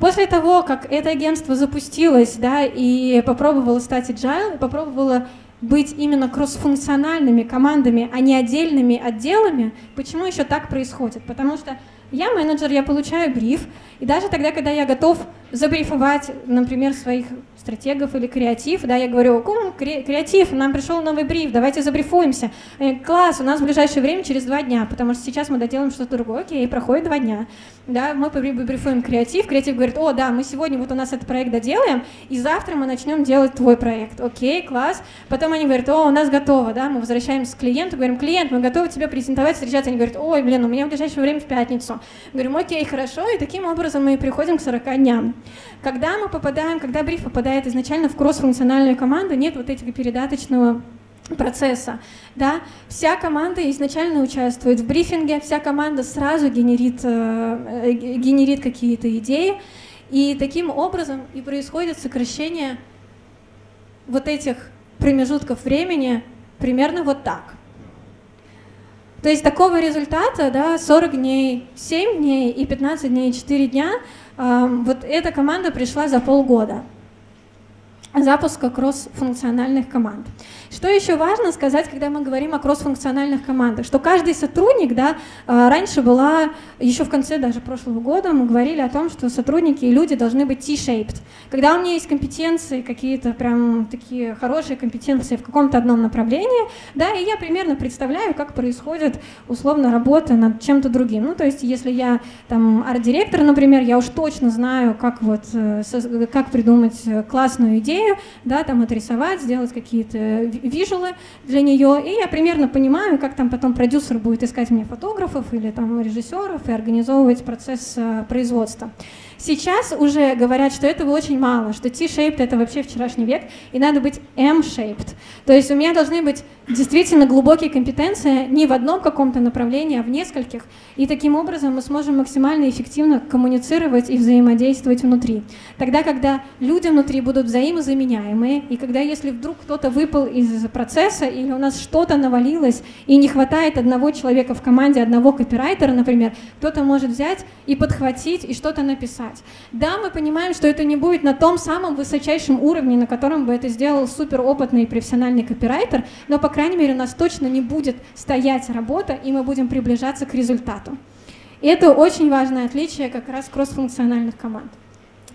После того, как это агентство запустилось да, и попробовало стать agile, попробовало быть именно кроссфункциональными командами, а не отдельными отделами, почему еще так происходит? Потому что я менеджер, я получаю бриф, и даже тогда, когда я готов забрифовать, например, своих стратегов или креатив, да, я говорю, кум, креатив, нам пришел новый бриф, давайте забрифуемся. Они, Класс, у нас в ближайшее время через два дня, потому что сейчас мы доделаем что-то другое, окей, проходит два дня. Да, мы брифуем креатив, креатив говорит, о, да, мы сегодня вот у нас этот проект доделаем, и завтра мы начнем делать твой проект. Окей, класс. Потом они говорят, о, у нас готово, да, мы возвращаемся к клиенту, говорим, клиент, мы готовы тебе презентовать, встречаться. Они говорят, ой, блин, у меня в ближайшее время в пятницу. Говорим, окей, хорошо, и таким образом мы приходим к 40 дням. Когда мы попадаем, когда бриф попадает изначально в кроссфункциональную команду, нет вот этих передаточного процесса. Да? Вся команда изначально участвует в брифинге, вся команда сразу генерит, э, э генерит какие-то идеи, и таким образом и происходит сокращение вот этих промежутков времени примерно вот так. То есть такого результата, да, 40 дней, 7 дней и 15 дней, 4 дня, э, вот эта команда пришла за полгода запуска кроссфункциональных команд. Что еще важно сказать, когда мы говорим о кроссфункциональных командах, что каждый сотрудник, да, а, раньше была, еще в конце даже прошлого года мы говорили о том, что сотрудники и люди должны быть T-shaped. Когда у меня есть компетенции, какие-то прям такие хорошие компетенции в каком-то одном направлении, да, и я примерно представляю, как происходит условно работа над чем-то другим. Ну, то есть, если я там арт-директор, например, я уж точно знаю, как вот, э, как придумать классную идею, да, там отрисовать, сделать какие-то вижулы для нее, и я примерно понимаю, как там потом продюсер будет искать мне фотографов или там режиссеров и организовывать процесс э, производства. Сейчас уже говорят, что этого очень мало, что T-shaped это вообще вчерашний век, и надо быть M-shaped. То есть у меня должны быть действительно глубокие компетенции не в одном каком-то направлении, а в нескольких. И таким образом мы сможем максимально эффективно коммуницировать и взаимодействовать внутри. Тогда, когда люди внутри будут взаимозаменяемые, и когда если вдруг кто-то выпал из процесса, или у нас что-то навалилось, и не хватает одного человека в команде, одного копирайтера, например, кто-то может взять и подхватить, и что-то написать. Да, мы понимаем, что это не будет на том самом высочайшем уровне, на котором бы это сделал суперопытный и профессиональный копирайтер, но, по крайней мере, у нас точно не будет стоять работа, и мы будем приближаться к результату. И это очень важное отличие как раз кроссфункциональных команд.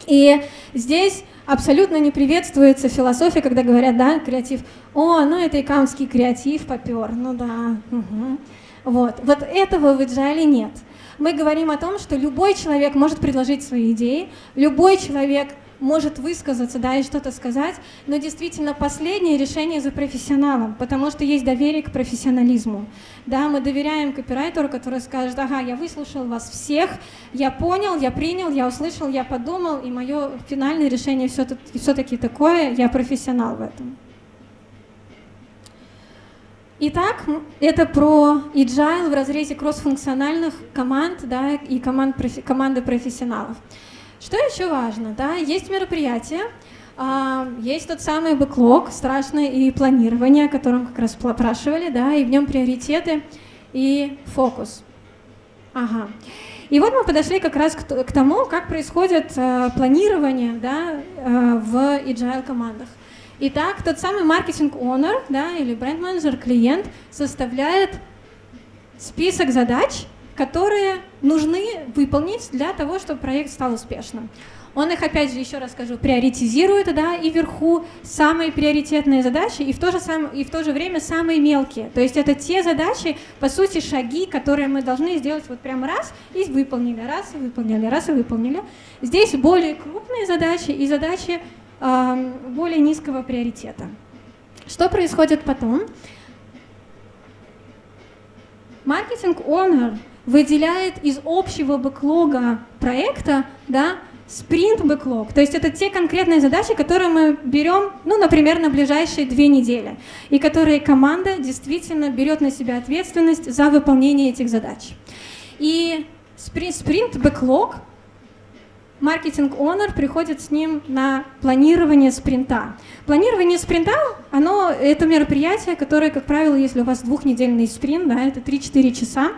И здесь абсолютно не приветствуется философия, когда говорят, да, креатив, о, ну это икамский креатив попер, ну да, угу. вот. Вот этого в Agile нет. Мы говорим о том, что любой человек может предложить свои идеи, любой человек может высказаться, да, и что-то сказать, но действительно последнее решение за профессионалом, потому что есть доверие к профессионализму. Да, мы доверяем копирайтеру, который скажет, ага, я выслушал вас всех, я понял, я принял, я услышал, я подумал, и мое финальное решение все-таки такое, я профессионал в этом. Итак, это про agile в разрезе кроссфункциональных команд да, и команд, команды профессионалов. Что еще важно? Да? Есть мероприятия, А, есть тот самый бэклог, страшное и планирование, о котором как раз спрашивали, да, и в нем приоритеты и фокус. Ага. И вот мы подошли как раз к, тому, как происходит э, планирование да, э, в agile командах. Итак, тот самый маркетинг owner да, или бренд менеджер клиент составляет список задач, которые нужны выполнить для того, чтобы проект стал успешным. Он их, опять же, еще раз скажу, приоритизирует, да, и вверху самые приоритетные задачи, и в, то же сам, и в то же время самые мелкие. То есть это те задачи, по сути, шаги, которые мы должны сделать вот прямо раз, и выполнили, раз, и выполнили, раз, и выполнили. Здесь более крупные задачи и задачи более низкого приоритета. Что происходит потом? Маркетинг-онер выделяет из общего бэклога проекта да, спринт бэклог. То есть это те конкретные задачи, которые мы берем, ну, например, на ближайшие две недели, и которые команда действительно берет на себя ответственность за выполнение этих задач. И спринт бэклог маркетинг онер приходит с ним на планирование спринта. Планирование спринта, оно, это мероприятие, которое, как правило, если у вас двухнедельный спринт, да, это 3-4 часа,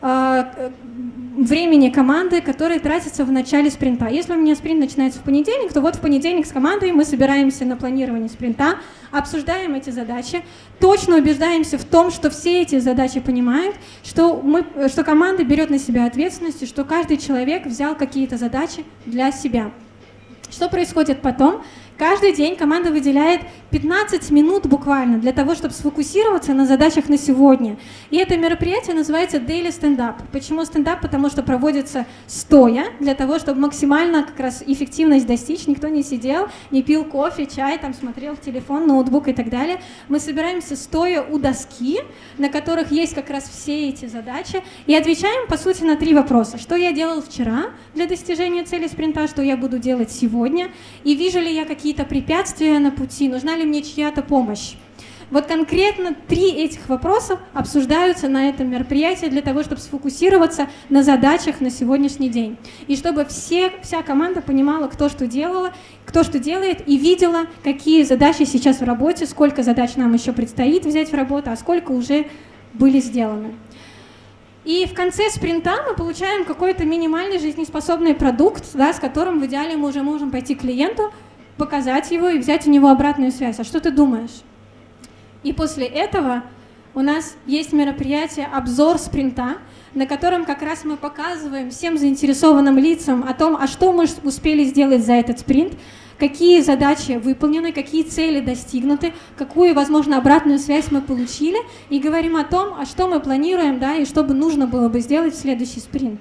а, времени команды, которые тратятся в начале спринта. Если у меня спринт начинается в понедельник, то вот в понедельник с командой мы собираемся на планирование спринта, обсуждаем эти задачи, точно убеждаемся в том, что все эти задачи понимают, что, мы, что команда берет на себя ответственность, и что каждый человек взял какие-то задачи для себя. Что происходит потом? Каждый день команда выделяет 15 минут буквально для того, чтобы сфокусироваться на задачах на сегодня. И это мероприятие называется Daily Stand Up. Почему стендап? Потому что проводится стоя, для того, чтобы максимально как раз эффективность достичь. Никто не сидел, не пил кофе, чай, там смотрел в телефон, ноутбук и так далее. Мы собираемся стоя у доски, на которых есть как раз все эти задачи, и отвечаем, по сути, на три вопроса. Что я делал вчера для достижения цели спринта, что я буду делать сегодня, и вижу ли я какие какие-то препятствия на пути, нужна ли мне чья-то помощь. Вот конкретно три этих вопроса обсуждаются на этом мероприятии для того, чтобы сфокусироваться на задачах на сегодняшний день. И чтобы все, вся команда понимала, кто что делала, кто что делает, и видела, какие задачи сейчас в работе, сколько задач нам еще предстоит взять в работу, а сколько уже были сделаны. И в конце спринта мы получаем какой-то минимальный жизнеспособный продукт, да, с которым в идеале мы уже можем пойти к клиенту, показать его и взять у него обратную связь. А что ты думаешь? И после этого у нас есть мероприятие «Обзор спринта», на котором как раз мы показываем всем заинтересованным лицам о том, а что мы успели сделать за этот спринт, какие задачи выполнены, какие цели достигнуты, какую, возможно, обратную связь мы получили, и говорим о том, а что мы планируем, да, и что бы нужно было бы сделать в следующий спринт.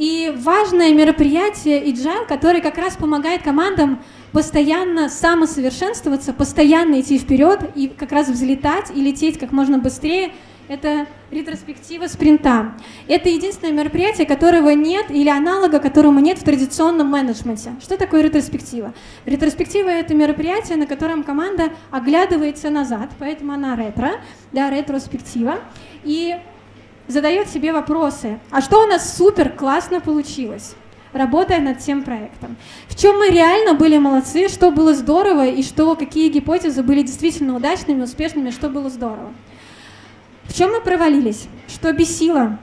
И важное мероприятие Agile, которое как раз помогает командам постоянно самосовершенствоваться, постоянно идти вперед и как раз взлетать и лететь как можно быстрее, это ретроспектива спринта. Это единственное мероприятие, которого нет или аналога, которому нет в традиционном менеджменте. Что такое ретроспектива? Ретроспектива — это мероприятие, на котором команда оглядывается назад, поэтому она ретро, да, ретроспектива. И задает себе вопросы, а что у нас супер классно получилось? работая над всем проектом. В чем мы реально были молодцы, что было здорово и что какие гипотезы были действительно удачными, успешными, что было здорово. В чем мы провалились, что бесило,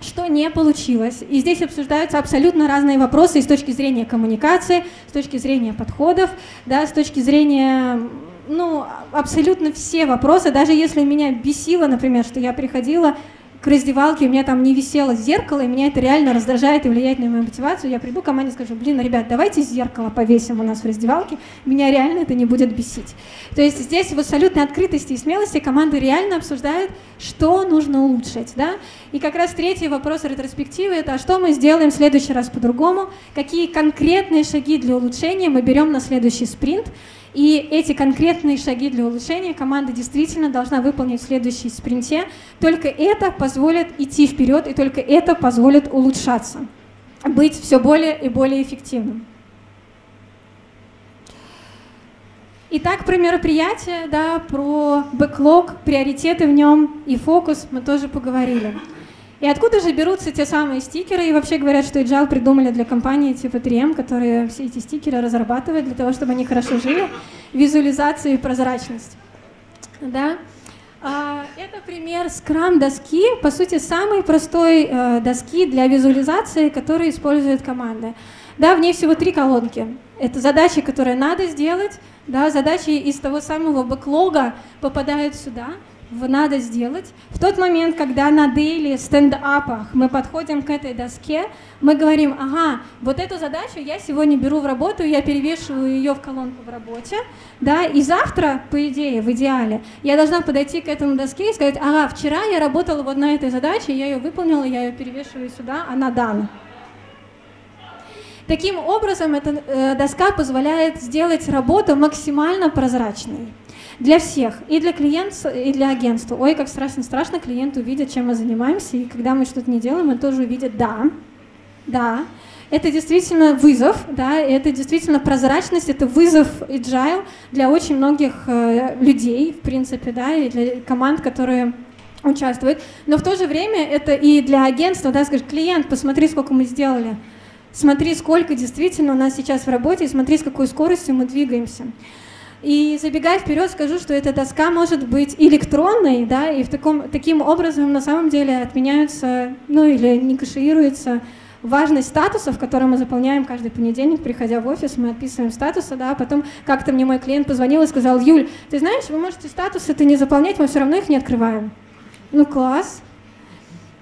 что не получилось. И здесь обсуждаются абсолютно разные вопросы и с точки зрения коммуникации, с точки зрения подходов, да, с точки зрения ну, абсолютно все вопросы, даже если меня бесило, например, что я приходила к раздевалке, у меня там не висело зеркало, и меня это реально раздражает и влияет на мою мотивацию. Я приду к команде и скажу, блин, ребят, давайте зеркало повесим у нас в раздевалке, меня реально это не будет бесить. То есть здесь в абсолютной открытости и смелости команды реально обсуждают, что нужно улучшить. Да? И как раз третий вопрос ретроспективы – это а что мы сделаем в следующий раз по-другому, какие конкретные шаги для улучшения мы берем на следующий спринт, и эти конкретные шаги для улучшения команда действительно должна выполнить в следующей спринте. Только это позволит идти вперед, и только это позволит улучшаться, быть все более и более эффективным. Итак, про мероприятие, да, про бэклог, приоритеты в нем и фокус мы тоже поговорили. И откуда же берутся те самые стикеры? И вообще говорят, что Agile придумали для компании типа 3M, которые все эти стикеры разрабатывают для того, чтобы они хорошо жили. Визуализацию и прозрачность. Да? А, это пример скрам доски, по сути, самой простой э, доски для визуализации, которую использует команда. Да, в ней всего три колонки. Это задачи, которые надо сделать, да, задачи из того самого бэклога попадают сюда, надо сделать. В тот момент, когда на дейли стендапах мы подходим к этой доске, мы говорим, ага, вот эту задачу я сегодня беру в работу, я перевешиваю ее в колонку в работе, да, и завтра, по идее, в идеале, я должна подойти к этому доске и сказать, ага, вчера я работала вот на этой задаче, я ее выполнила, я ее перевешиваю сюда, она дана. Таким образом, эта э, доска позволяет сделать работу максимально прозрачной для всех, и для клиента, и для агентства. Ой, как страшно, страшно, клиент увидит, чем мы занимаемся, и когда мы что-то не делаем, он тоже увидит, да, да, это действительно вызов, да, это действительно прозрачность, это вызов agile для очень многих э, людей, в принципе, да, и для команд, которые участвуют. Но в то же время это и для агентства, да, скажешь, клиент, посмотри, сколько мы сделали, смотри, сколько действительно у нас сейчас в работе, и смотри, с какой скоростью мы двигаемся. И забегая вперед, скажу, что эта доска может быть электронной, да, и в таком, таким образом на самом деле отменяются, ну или не кэшируется важность статусов, которые мы заполняем каждый понедельник, приходя в офис, мы отписываем статусы, да, потом как-то мне мой клиент позвонил и сказал, Юль, ты знаешь, вы можете статусы это не заполнять, мы все равно их не открываем. Ну класс,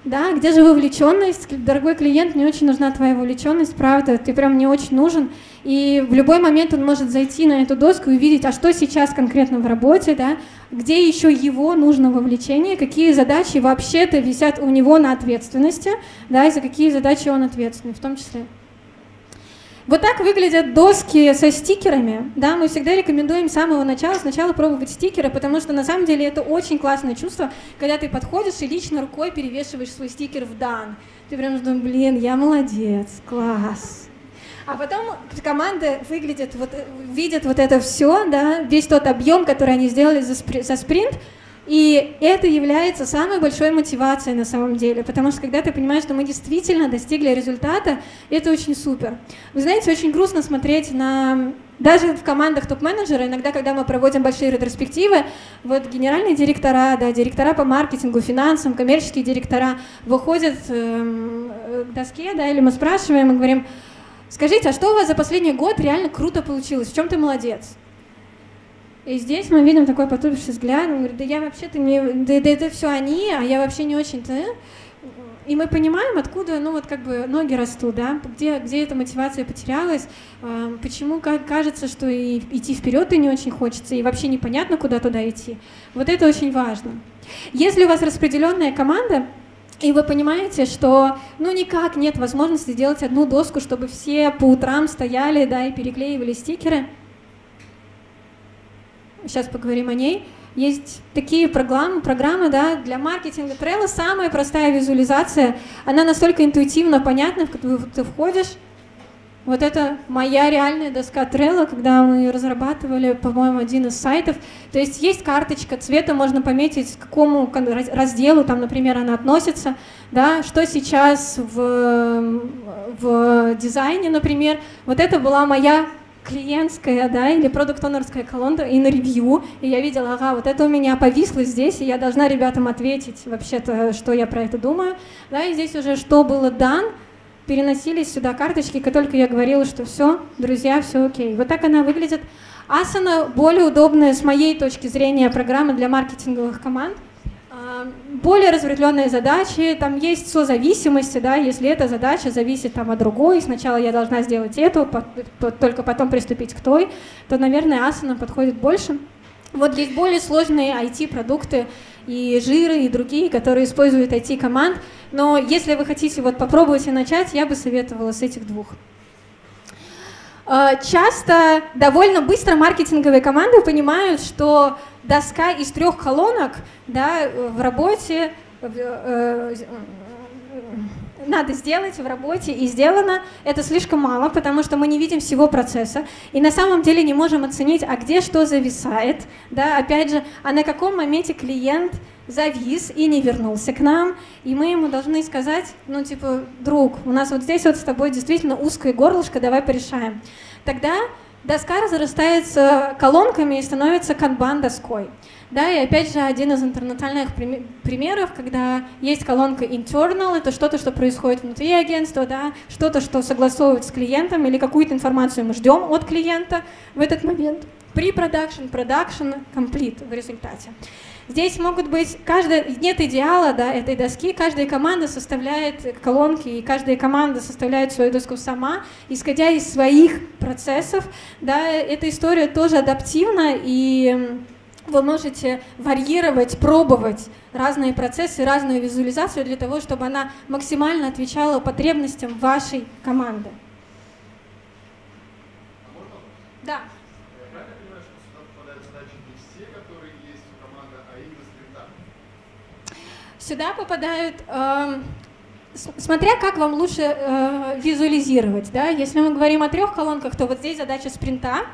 да, где же вовлеченность? Дорогой клиент, мне очень нужна твоя вовлеченность, правда, ты прям мне очень нужен. И в любой момент он может зайти на эту доску и увидеть, а что сейчас конкретно в работе, да, где еще его нужно вовлечение, какие задачи вообще-то висят у него на ответственности, да, и за какие задачи он ответственный в том числе. Вот так выглядят доски со стикерами. Да, мы всегда рекомендуем с самого начала сначала пробовать стикеры, потому что на самом деле это очень классное чувство, когда ты подходишь и лично рукой перевешиваешь свой стикер в дан. Ты прям думаешь, блин, я молодец, класс. А потом команды выглядят, вот, видят вот это все, да, весь тот объем, который они сделали за, спри за спринт, и это является самой большой мотивацией на самом деле, потому что когда ты понимаешь, что мы действительно достигли результата, это очень супер. Вы знаете, очень грустно смотреть на... Даже в командах топ-менеджера, иногда, когда мы проводим большие ретроспективы, вот генеральные директора, да, директора по маркетингу, финансам, коммерческие директора выходят эм, э, к доске, да, или мы спрашиваем и говорим, скажите, а что у вас за последний год реально круто получилось, в чем ты молодец? И здесь мы видим такой потупивший взгляд, он говорит, да я вообще-то не, да, да это все они, а я вообще не очень-то. И мы понимаем, откуда, ну вот как бы ноги растут, да, где, где эта мотивация потерялась, э, почему кажется, что и идти вперед и не очень хочется, и вообще непонятно, куда туда идти. Вот это очень важно. Если у вас распределенная команда, и вы понимаете, что ну никак нет возможности сделать одну доску, чтобы все по утрам стояли, да, и переклеивали стикеры – сейчас поговорим о ней. Есть такие программы, программы да, для маркетинга. Trello самая простая визуализация. Она настолько интуитивно понятна, когда ты входишь. Вот это моя реальная доска Trello, когда мы разрабатывали, по-моему, один из сайтов. То есть есть карточка цвета, можно пометить, к какому разделу, там, например, она относится, да, что сейчас в, в дизайне, например. Вот это была моя клиентская, да, или продукт-онерская колонка и на ревью, и я видела, ага, вот это у меня повисло здесь, и я должна ребятам ответить вообще-то, что я про это думаю, да, и здесь уже что было дан, переносились сюда карточки, как только я говорила, что все, друзья, все окей. Вот так она выглядит. Asana более удобная с моей точки зрения программа для маркетинговых команд – более разветвленные задачи, там есть созависимости, да, если эта задача зависит там от другой, сначала я должна сделать эту, только потом приступить к той, то, наверное, Asana подходит больше. Вот есть более сложные IT-продукты и жиры, и другие, которые используют IT-команд, но если вы хотите вот попробовать и начать, я бы советовала с этих двух. А, часто довольно быстро маркетинговые команды понимают, что доска из трех колонок да, в работе э, надо сделать в работе и сделано, это слишком мало, потому что мы не видим всего процесса. И на самом деле не можем оценить, а где что зависает, да, опять же, а на каком моменте клиент завис и не вернулся к нам, и мы ему должны сказать, ну, типа, друг, у нас вот здесь вот с тобой действительно узкое горлышко, давай порешаем. Тогда доска разрастается колонками и становится канбан-доской. Да, и опять же, один из интернациональных примеров, когда есть колонка internal, это что-то, что происходит внутри агентства, да, что-то, что согласовывает с клиентом, или какую-то информацию мы ждем от клиента в этот момент. Pre-production, production, complete в результате. Здесь могут быть, каждая, нет идеала да, этой доски, каждая команда составляет колонки, и каждая команда составляет свою доску сама, исходя из своих процессов. Да, эта история тоже адаптивна, и вы можете варьировать, пробовать разные процессы, разную визуализацию для того, чтобы она максимально отвечала потребностям вашей команды. Да. Сюда попадают, э, смотря как вам лучше э, визуализировать. Да? Если мы говорим о трех колонках, то вот здесь задача спринта,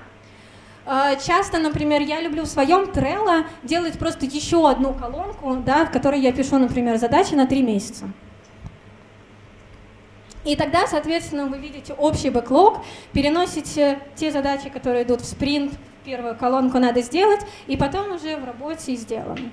Э, часто, например, я люблю в своем Trello делать просто еще одну колонку, да, в которой я пишу, например, задачи на три месяца. И тогда, соответственно, вы видите общий бэклог, переносите те задачи, которые идут в спринт, первую колонку надо сделать, и потом уже в работе сделано.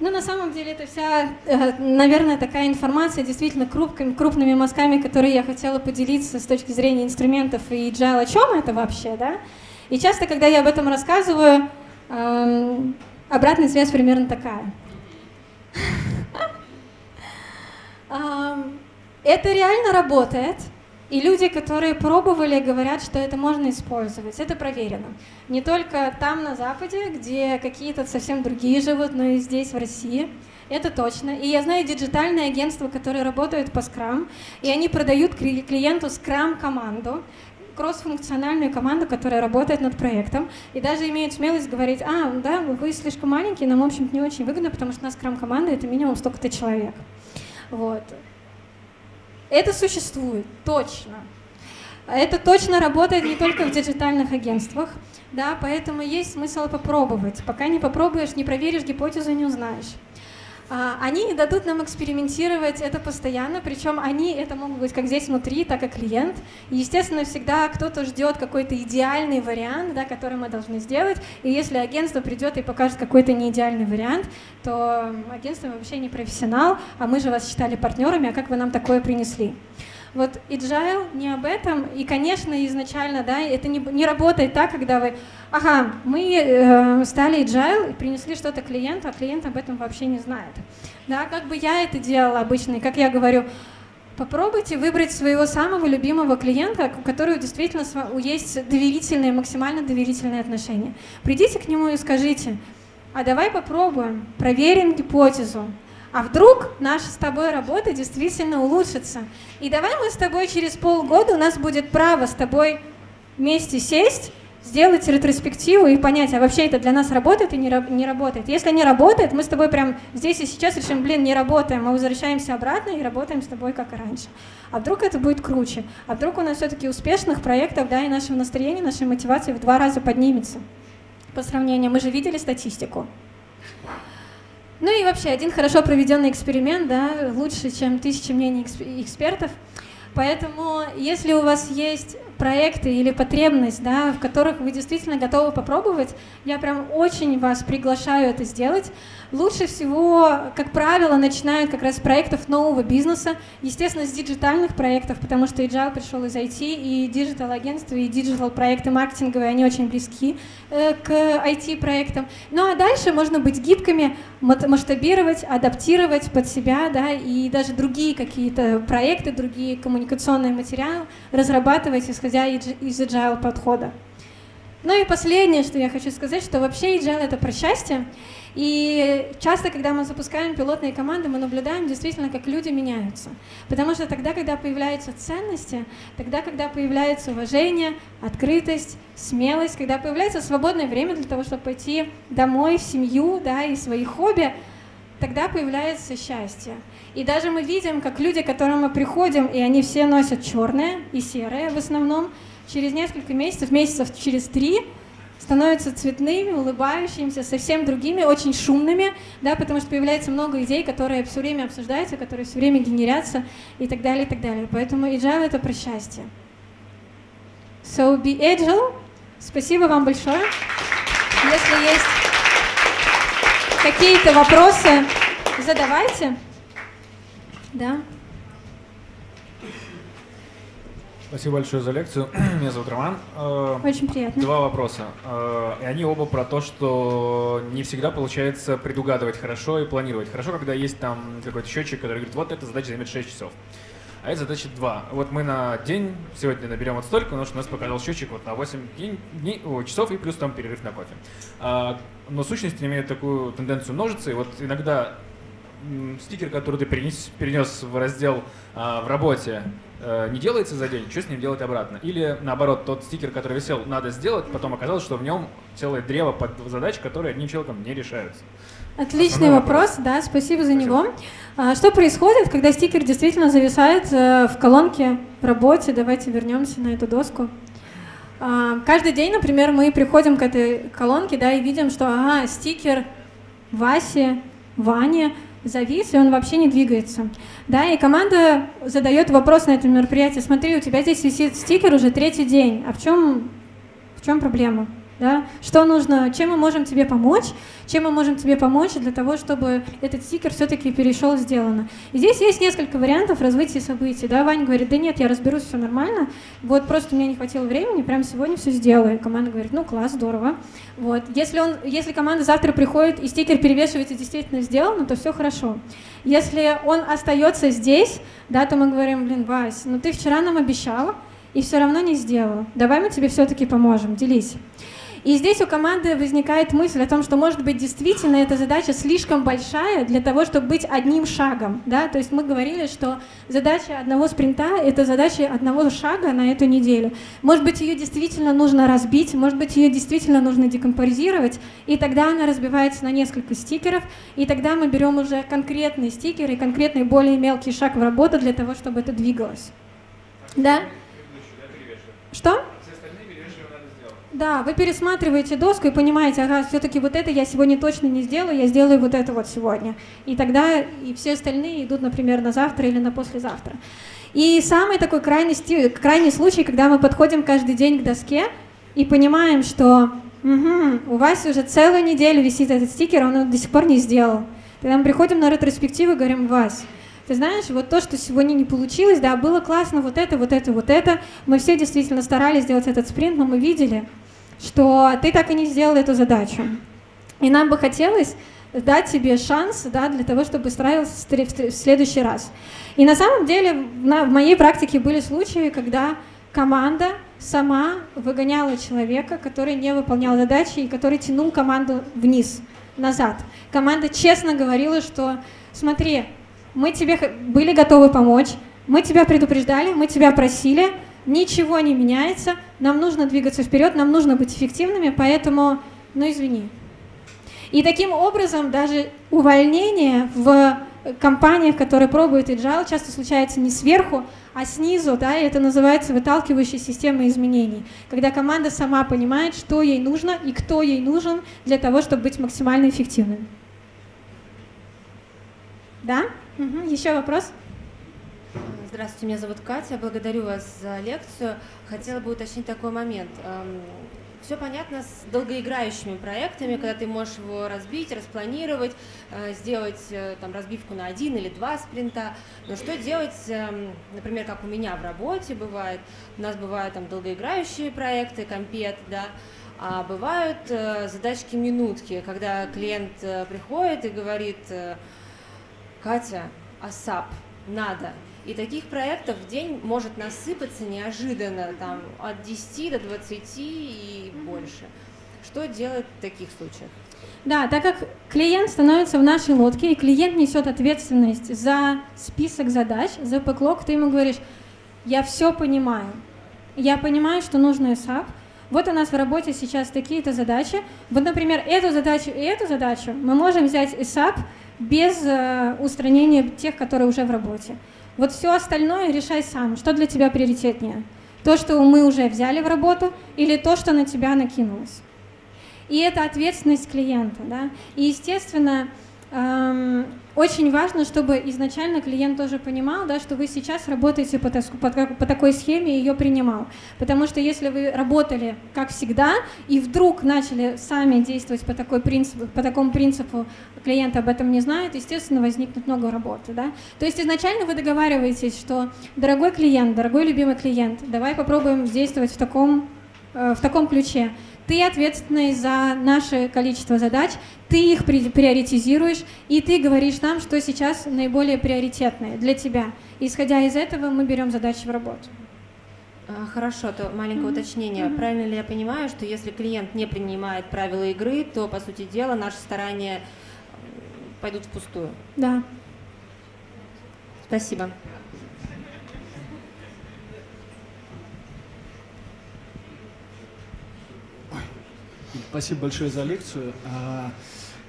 Ну, на самом деле, это вся, э, наверное, такая информация действительно крупными, крупными мазками, которые я хотела поделиться с точки зрения инструментов и agile. О чем это вообще, да? И часто, когда я об этом рассказываю, эм, обратная связь примерно такая. *laughs* Это реально работает, и люди, которые пробовали, говорят, что это можно использовать. Это проверено. Не только там, на Западе, где какие-то совсем другие живут, но и здесь, в России. Это точно. И я знаю диджитальные агентства, которые работают по скрам, и они продают клиенту скрам-команду, кроссфункциональную команду, которая работает над проектом, и даже имеют смелость говорить, а, да, вы слишком маленькие, нам, в общем не очень выгодно, потому что у нас скрам-команда — это минимум столько-то человек. Вот. Это существует, точно. Это точно работает не только в диджитальных агентствах, да, поэтому есть смысл попробовать. Пока не попробуешь, не проверишь гипотезу, не узнаешь. А, они дадут нам экспериментировать это постоянно, причем они, это могут быть как здесь внутри, так и клиент. И, естественно, всегда кто-то ждет какой-то идеальный вариант, да, который мы должны сделать. И если агентство придет и покажет какой-то неидеальный вариант, то агентство вообще не профессионал, а мы же вас считали партнерами, а как вы нам такое принесли? Вот agile не об этом, и, конечно, изначально, да, это не, не работает так, когда вы, ага, мы э, стали agile и принесли что-то клиенту, а клиент об этом вообще не знает. Да, как бы я это делала обычно, и как я говорю, попробуйте выбрать своего самого любимого клиента, у которого действительно есть доверительные, максимально доверительные отношения. Придите к нему и скажите, а давай попробуем, проверим гипотезу, а вдруг наша с тобой работа действительно улучшится? И давай мы с тобой через полгода, у нас будет право с тобой вместе сесть, сделать ретроспективу и понять, а вообще это для нас работает и не, не работает. Если не работает, мы с тобой прям здесь и сейчас решим, блин, не работаем, мы возвращаемся обратно и работаем с тобой как раньше. А вдруг это будет круче? А вдруг у нас все-таки успешных проектов, да, и нашего настроения, нашей мотивации в два раза поднимется по сравнению. Мы же видели статистику. Ну и вообще, один хорошо проведенный эксперимент, да, лучше, чем тысячи мнений экспертов. Поэтому, если у вас есть проекты или потребность, да, в которых вы действительно готовы попробовать, я прям очень вас приглашаю это сделать. Лучше всего, как правило, начинают как раз с проектов нового бизнеса, естественно, с диджитальных проектов, потому что Agile пришел из IT, и digital-агентства, и digital-проекты маркетинговые, они очень близки э, к IT-проектам. Ну а дальше можно быть гибкими, масштабировать, адаптировать под себя, да, и даже другие какие-то проекты, другие коммуникационные материалы разрабатывать, исходя из Agile подхода. Ну и последнее, что я хочу сказать, что вообще Agile — это про счастье, и часто, когда мы запускаем пилотные команды, мы наблюдаем действительно, как люди меняются. Потому что тогда, когда появляются ценности, тогда, когда появляется уважение, открытость, смелость, когда появляется свободное время для того, чтобы пойти домой, в семью, да, и свои хобби, тогда появляется счастье. И даже мы видим, как люди, к которым мы приходим, и они все носят черное и серое в основном, через несколько месяцев, месяцев через три, становятся цветными, улыбающимися, совсем другими, очень шумными, да, потому что появляется много идей, которые все время обсуждаются, которые все время генерятся и так далее, и так далее. Поэтому agile — это про счастье. So be agile. Спасибо вам большое. Если есть какие-то вопросы, задавайте. Да. Спасибо большое за лекцию. *clears throat* Меня зовут Роман. Э, Очень приятно. Два вопроса. Э, и они оба про то, что не всегда получается предугадывать хорошо и планировать хорошо, когда есть там какой-то счетчик, который говорит, вот эта задача займет 6 часов. А эта задача 2. Вот мы на день сегодня наберем вот столько, потому что у нас показал счетчик вот на 8 дней, дней, о, часов и плюс там перерыв на кофе. А, но сущности имеют такую тенденцию множиться, и вот иногда стикер, который ты перенес, перенес в раздел а, в работе, не делается за день, что с ним делать обратно? Или наоборот, тот стикер, который висел, надо сделать, потом оказалось, что в нем целое древо под задач, которые одним человеком не решаются. Отличный вопрос, вопрос, да, спасибо за спасибо. него. А, что происходит, когда стикер действительно зависает э, в колонке в работе? Давайте вернемся на эту доску. А, каждый день, например, мы приходим к этой колонке, да, и видим, что, ага, стикер Васи, Вани завис, и он вообще не двигается. Да, и команда задает вопрос на этом мероприятии, смотри, у тебя здесь висит стикер уже третий день, а в чем, в чем проблема? Да? Что нужно, чем мы можем тебе помочь, чем мы можем тебе помочь для того, чтобы этот стикер все-таки перешел сделано. И здесь есть несколько вариантов развития событий. Да? Ваня говорит, да нет, я разберусь, все нормально, вот просто мне не хватило времени, прямо сегодня все сделаю. команда говорит, ну класс, здорово. Вот. Если, он, если команда завтра приходит и стикер перевешивается действительно сделано, то все хорошо. Если он остается здесь, да, то мы говорим, блин, Вась, ну ты вчера нам обещала, и все равно не сделала. Давай мы тебе все-таки поможем, делись. И здесь у команды возникает мысль о том, что, может быть, действительно эта задача слишком большая для того, чтобы быть одним шагом. Да? То есть мы говорили, что задача одного спринта — это задача одного шага на эту неделю. Может быть, ее действительно нужно разбить, может быть, ее действительно нужно декомпозировать, и тогда она разбивается на несколько стикеров, и тогда мы берем уже конкретный стикер и конкретный более мелкий шаг в работу для того, чтобы это двигалось. Да? Что? Да, вы пересматриваете доску и понимаете, ага, все-таки вот это я сегодня точно не сделаю, я сделаю вот это вот сегодня. И тогда и все остальные идут, например, на завтра или на послезавтра. И самый такой крайний, крайний случай, когда мы подходим каждый день к доске и понимаем, что угу, у вас уже целую неделю висит этот стикер, он его до сих пор не сделал. Тогда мы приходим на ретроспективу и говорим, Вась, ты знаешь, вот то, что сегодня не получилось, да, было классно, вот это, вот это, вот это. Мы все действительно старались сделать этот спринт, но мы видели, что ты так и не сделал эту задачу. И нам бы хотелось дать тебе шанс да, для того, чтобы справился в следующий раз. И на самом деле в моей практике были случаи, когда команда сама выгоняла человека, который не выполнял задачи и который тянул команду вниз, назад. Команда честно говорила, что смотри, мы тебе были готовы помочь, мы тебя предупреждали, мы тебя просили, ничего не меняется, нам нужно двигаться вперед, нам нужно быть эффективными, поэтому, ну извини. И таким образом даже увольнение в компаниях, которые пробуют agile, часто случается не сверху, а снизу, да, и это называется выталкивающей системой изменений, когда команда сама понимает, что ей нужно и кто ей нужен для того, чтобы быть максимально эффективным. Да? Угу. Еще вопрос? Здравствуйте, меня зовут Катя. Благодарю вас за лекцию. Хотела бы уточнить такой момент. Эм, Все понятно с долгоиграющими проектами, когда ты можешь его разбить, распланировать, э, сделать э, там разбивку на один или два спринта. Но что делать, эм, например, как у меня в работе бывает, у нас бывают там долгоиграющие проекты, компет, да, а бывают э, задачки-минутки, когда клиент приходит и говорит, Катя, асап, надо, и таких проектов в день может насыпаться неожиданно, там, от 10 до 20 и больше. Что делать в таких случаях? Да, так как клиент становится в нашей лодке, и клиент несет ответственность за список задач, за бэклог, ты ему говоришь, я все понимаю, я понимаю, что нужно SAP, вот у нас в работе сейчас такие-то задачи. Вот, например, эту задачу и эту задачу мы можем взять SAP без э, устранения тех, которые уже в работе. Вот все остальное решай сам. Что для тебя приоритетнее? То, что мы уже взяли в работу, или то, что на тебя накинулось. И это ответственность клиента. Да? И, естественно, очень важно, чтобы изначально клиент тоже понимал, да, что вы сейчас работаете по, по, по такой схеме и ее принимал. Потому что если вы работали как всегда и вдруг начали сами действовать по, такой принципу, по такому принципу, клиент об этом не знает, естественно, возникнет много работы. Да? То есть изначально вы договариваетесь, что дорогой клиент, дорогой любимый клиент, давай попробуем действовать в таком, э, в таком ключе ты ответственный за наше количество задач, ты их приоритизируешь, и ты говоришь нам, что сейчас наиболее приоритетное для тебя. Исходя из этого, мы берем задачи в работу. А, хорошо, то маленькое mm-hmm. уточнение. Mm-hmm. Правильно ли я понимаю, что если клиент не принимает правила игры, то, по сути дела, наши старания пойдут впустую? Да. Спасибо. Спасибо большое за лекцию. А,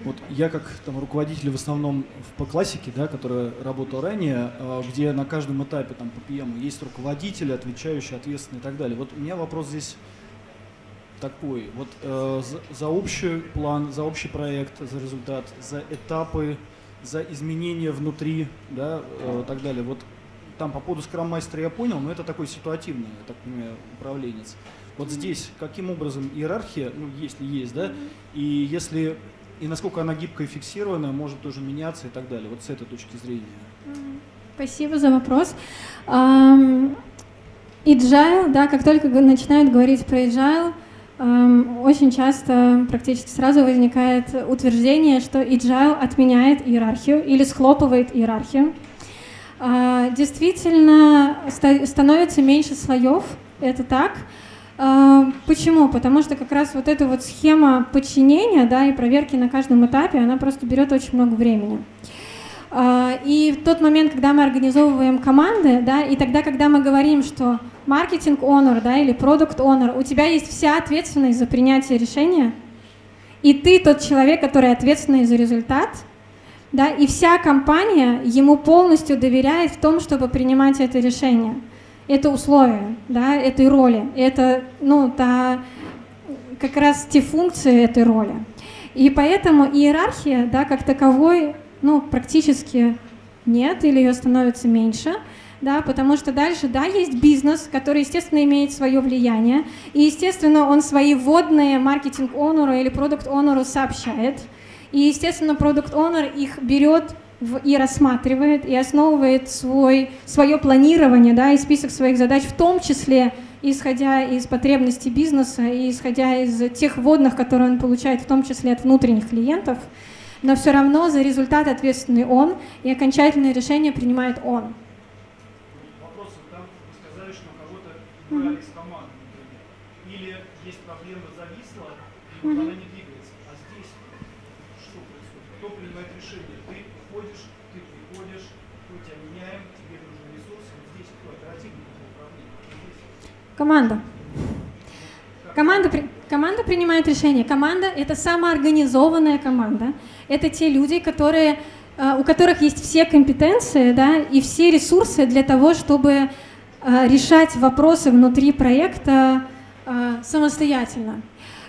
вот я как там руководитель в основном по классике, да, которая работал ранее, а, где на каждом этапе там по PM есть руководители, отвечающие, ответственные и так далее. Вот у меня вопрос здесь такой. Вот э, за, за общий план, за общий проект, за результат, за этапы, за изменения внутри, да, э, так далее. Вот там по поводу скрам-мастера я понял, но это такой ситуативный, я так понимаю, управленец. Вот здесь каким образом иерархия, ну, если есть, да, и если и насколько она гибкая и фиксированная, может тоже меняться и так далее. Вот с этой точки зрения. Спасибо за вопрос. Um, agile, да, как только начинают говорить про agile, очень часто, практически сразу возникает утверждение, что agile отменяет иерархию или схлопывает иерархию. Uh, действительно, ста становится меньше слоев, это так. А, почему? Потому что как раз вот эта вот схема подчинения да, и проверки на каждом этапе, она просто берет очень много времени. А, и в тот момент, когда мы организовываем команды, да, и тогда, когда мы говорим, что маркетинг онор да, или продукт онор, у тебя есть вся ответственность за принятие решения, и ты тот человек, который ответственный за результат, да, и вся компания ему полностью доверяет в том, чтобы принимать это решение – это условия да, этой роли, это ну, та, как раз те функции этой роли. И поэтому иерархия да, как таковой ну, практически нет или ее становится меньше, да, потому что дальше, да, есть бизнес, который, естественно, имеет свое влияние, и, естественно, он свои вводные маркетинг-онору или продукт-онору сообщает, и, естественно, продукт-онор их берет и рассматривает, и основывает свой, свое планирование да, и список своих задач, в том числе исходя из потребностей бизнеса и исходя из тех вводных, которые он получает, в том числе от внутренних клиентов, но все равно за результат ответственный он, и окончательное решение принимает он. Вопрос, там вы сказали, что кого-то брали из команды, или есть проблема зависла, и вот она не двигается, а здесь что происходит? Кто принимает решение? Ты приходишь, ты приходишь, мы тебя меняем, тебе нужен ресурс, вот здесь кто оперативник Команда. Команда, команда принимает решение. Команда — это самоорганизованная команда. Это те люди, которые, э, у которых есть все компетенции да, и все ресурсы для того, чтобы э, решать вопросы внутри проекта э, самостоятельно.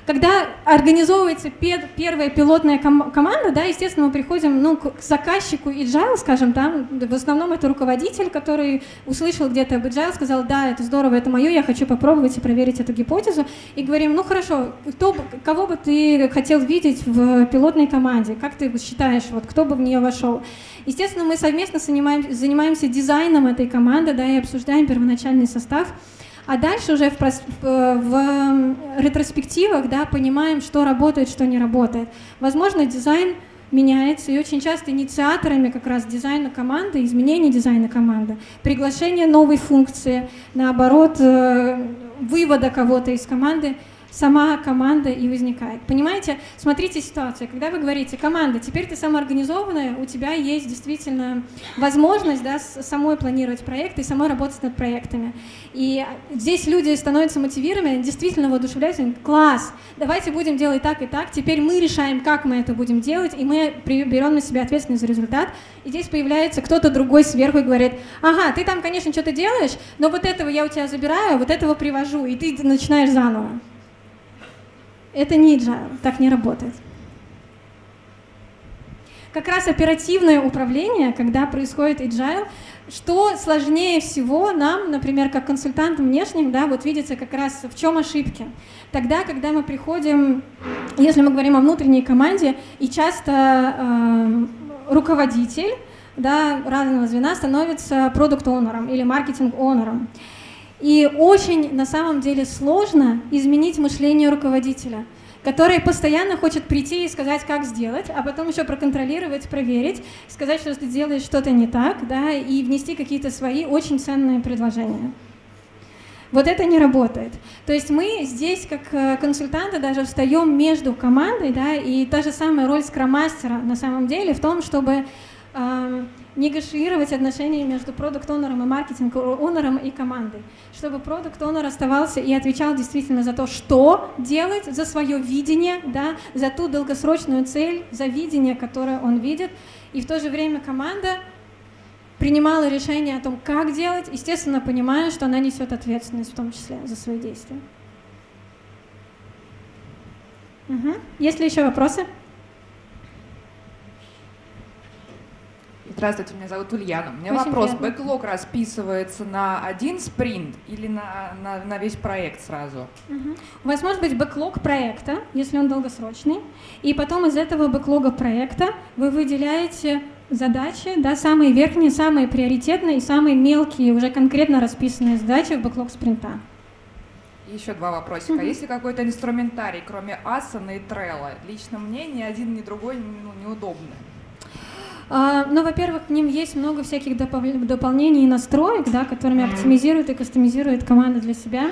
Когда организовывается первая пилотная ком- команда, да, естественно, мы приходим ну, к заказчику agile, скажем, там, в основном это руководитель, который услышал где-то об agile, сказал, да, это здорово, это мое, я хочу попробовать и проверить эту гипотезу, и говорим, ну хорошо, кто, кого бы ты хотел видеть в пилотной команде, как ты считаешь, вот кто бы в нее вошел? Естественно, мы совместно занимаемся, занимаемся дизайном этой команды, да, и обсуждаем первоначальный состав, а дальше уже в, в ретроспективах да, понимаем, что работает, что не работает. Возможно, дизайн меняется, и очень часто инициаторами как раз дизайна команды, изменения дизайна команды, приглашение новой функции, наоборот, э, вывода кого-то из команды сама команда и возникает. Понимаете, смотрите ситуацию. Когда вы говорите, команда, теперь ты самоорганизованная, у тебя есть действительно возможность да, самой планировать проекты и самой работать над проектами. И здесь люди становятся мотивированными, действительно воодушевляются, класс, давайте будем делать так и так, теперь мы решаем, как мы это будем делать, и мы берем на себя ответственность за результат. И здесь появляется кто-то другой сверху и говорит, ага, ты там, конечно, что-то делаешь, но вот этого я у тебя забираю, вот этого привожу, и ты начинаешь заново. Это не agile, так не работает. Как раз оперативное управление, когда происходит agile, что сложнее всего нам, например, как консультантам внешним, да, вот видится как раз в чем ошибки. Тогда, когда мы приходим, если мы говорим о внутренней команде, и часто э, руководитель да, разного звена становится продукт-оунером или маркетинг-оунером. И очень на самом деле сложно изменить мышление руководителя, который постоянно хочет прийти и сказать, как сделать, а потом еще проконтролировать, проверить, сказать, что ты делаешь что-то не так, да, и внести какие-то свои очень ценные предложения. Вот это не работает. То есть мы здесь, как э, консультанты, даже встаем между командой, да, и та же самая роль скромастера на самом деле в том, чтобы э, негашировать отношения между продукт-онером и маркетинг-онером и командой, чтобы продукт-онер оставался и отвечал действительно за то, что делать, за свое видение, да, за ту долгосрочную цель, за видение, которое он видит, и в то же время команда принимала решение о том, как делать, естественно, понимая, что она несет ответственность в том числе за свои действия. Угу. Есть ли еще вопросы? Здравствуйте, меня зовут Ульяна. У меня Очень вопрос. Приятно. Бэклог расписывается на один спринт или на, на, на весь проект сразу? Угу. У вас может быть бэклог проекта, если он долгосрочный, и потом из этого бэклога проекта вы выделяете задачи, да, самые верхние, самые приоритетные и самые мелкие, уже конкретно расписанные задачи в бэклог спринта. Еще два вопросика. Mm-hmm. Есть ли какой-то инструментарий, кроме Asana и Trello? Лично мне ни один, ни другой ну, неудобны. А, ну, во-первых, к ним есть много всяких допол- дополнений и настроек, да, которыми оптимизирует и кастомизирует команда для себя.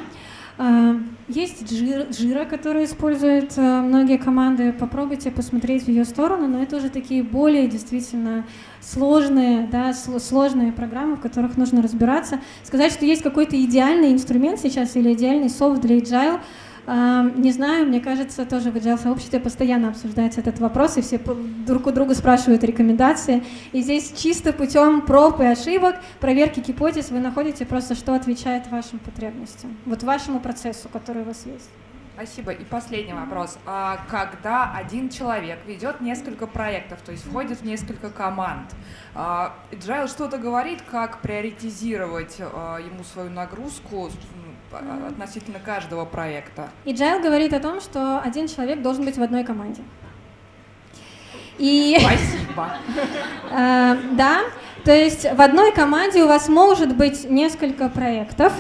А, есть Jira, которую используют а, многие команды. Попробуйте посмотреть в ее сторону, но это уже такие более действительно сложные, да, сложные программы, в которых нужно разбираться. Сказать, что есть какой-то идеальный инструмент сейчас или идеальный софт для agile — не знаю, мне кажется, тоже в agile сообществе постоянно обсуждается этот вопрос, и все друг у друга спрашивают рекомендации. И здесь чисто путем проб и ошибок, проверки гипотез вы находите просто, что отвечает вашим потребностям, вот вашему процессу, который у вас есть. Спасибо. И последний вопрос. А когда один человек ведет несколько проектов, то есть входит в несколько команд, а, Agile что-то говорит, как приоритизировать а, ему свою нагрузку относительно каждого проекта? Agile говорит о том, что один человек должен быть в одной команде. И, Спасибо. *laughs* э, да, то есть в одной команде у вас может быть несколько проектов,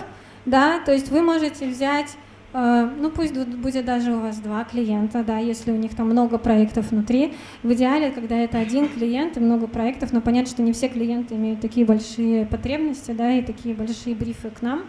да, то есть вы можете взять Э, ну, пусть будет даже у вас два клиента, да, если у них там много проектов внутри. В идеале, когда это один клиент и много проектов, но понятно, что не все клиенты имеют такие большие потребности, да, и такие большие брифы к нам.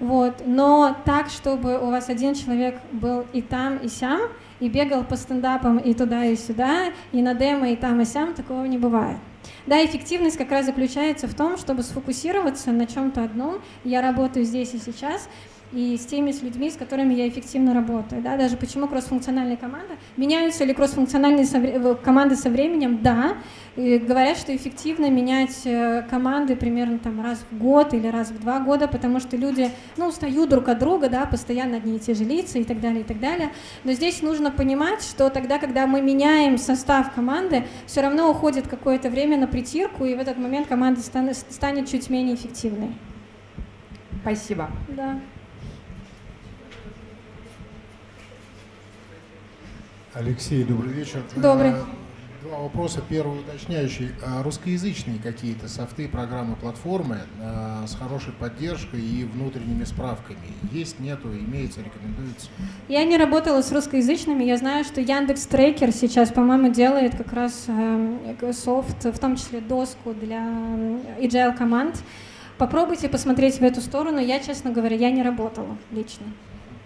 Вот. Но так, чтобы у вас один человек был и там, и сям, и бегал по стендапам и туда, и сюда, и на демо, и там, и сям, такого не бывает. Да, эффективность как раз заключается в том, чтобы сфокусироваться на чем-то одном. Я работаю здесь и сейчас, и с теми с людьми, с которыми я эффективно работаю. Да? Даже почему кроссфункциональная команда? Меняются ли кроссфункциональные со команды со временем? Да. И говорят, что эффективно менять э, команды примерно там, раз в год или раз в два года, потому что люди ну, устают друг от друга, да, постоянно одни и те же лица и так далее, и так далее. Но здесь нужно понимать, что тогда, когда мы меняем состав команды, все равно уходит какое-то время на притирку, и в этот момент команда станет чуть менее эффективной. Спасибо. Да. Алексей, добрый вечер. Добрый. Э, два вопроса. Первый уточняющий. А русскоязычные какие-то софты, программы, платформы э, с хорошей поддержкой и внутренними справками? Есть, нету, имеется, рекомендуется? Я не работала с русскоязычными. Я знаю, что Яндекс Трекер сейчас, по-моему, делает как раз э, софт, в том числе доску для agile команд. Попробуйте посмотреть в эту сторону. Я, честно говоря, я не работала лично.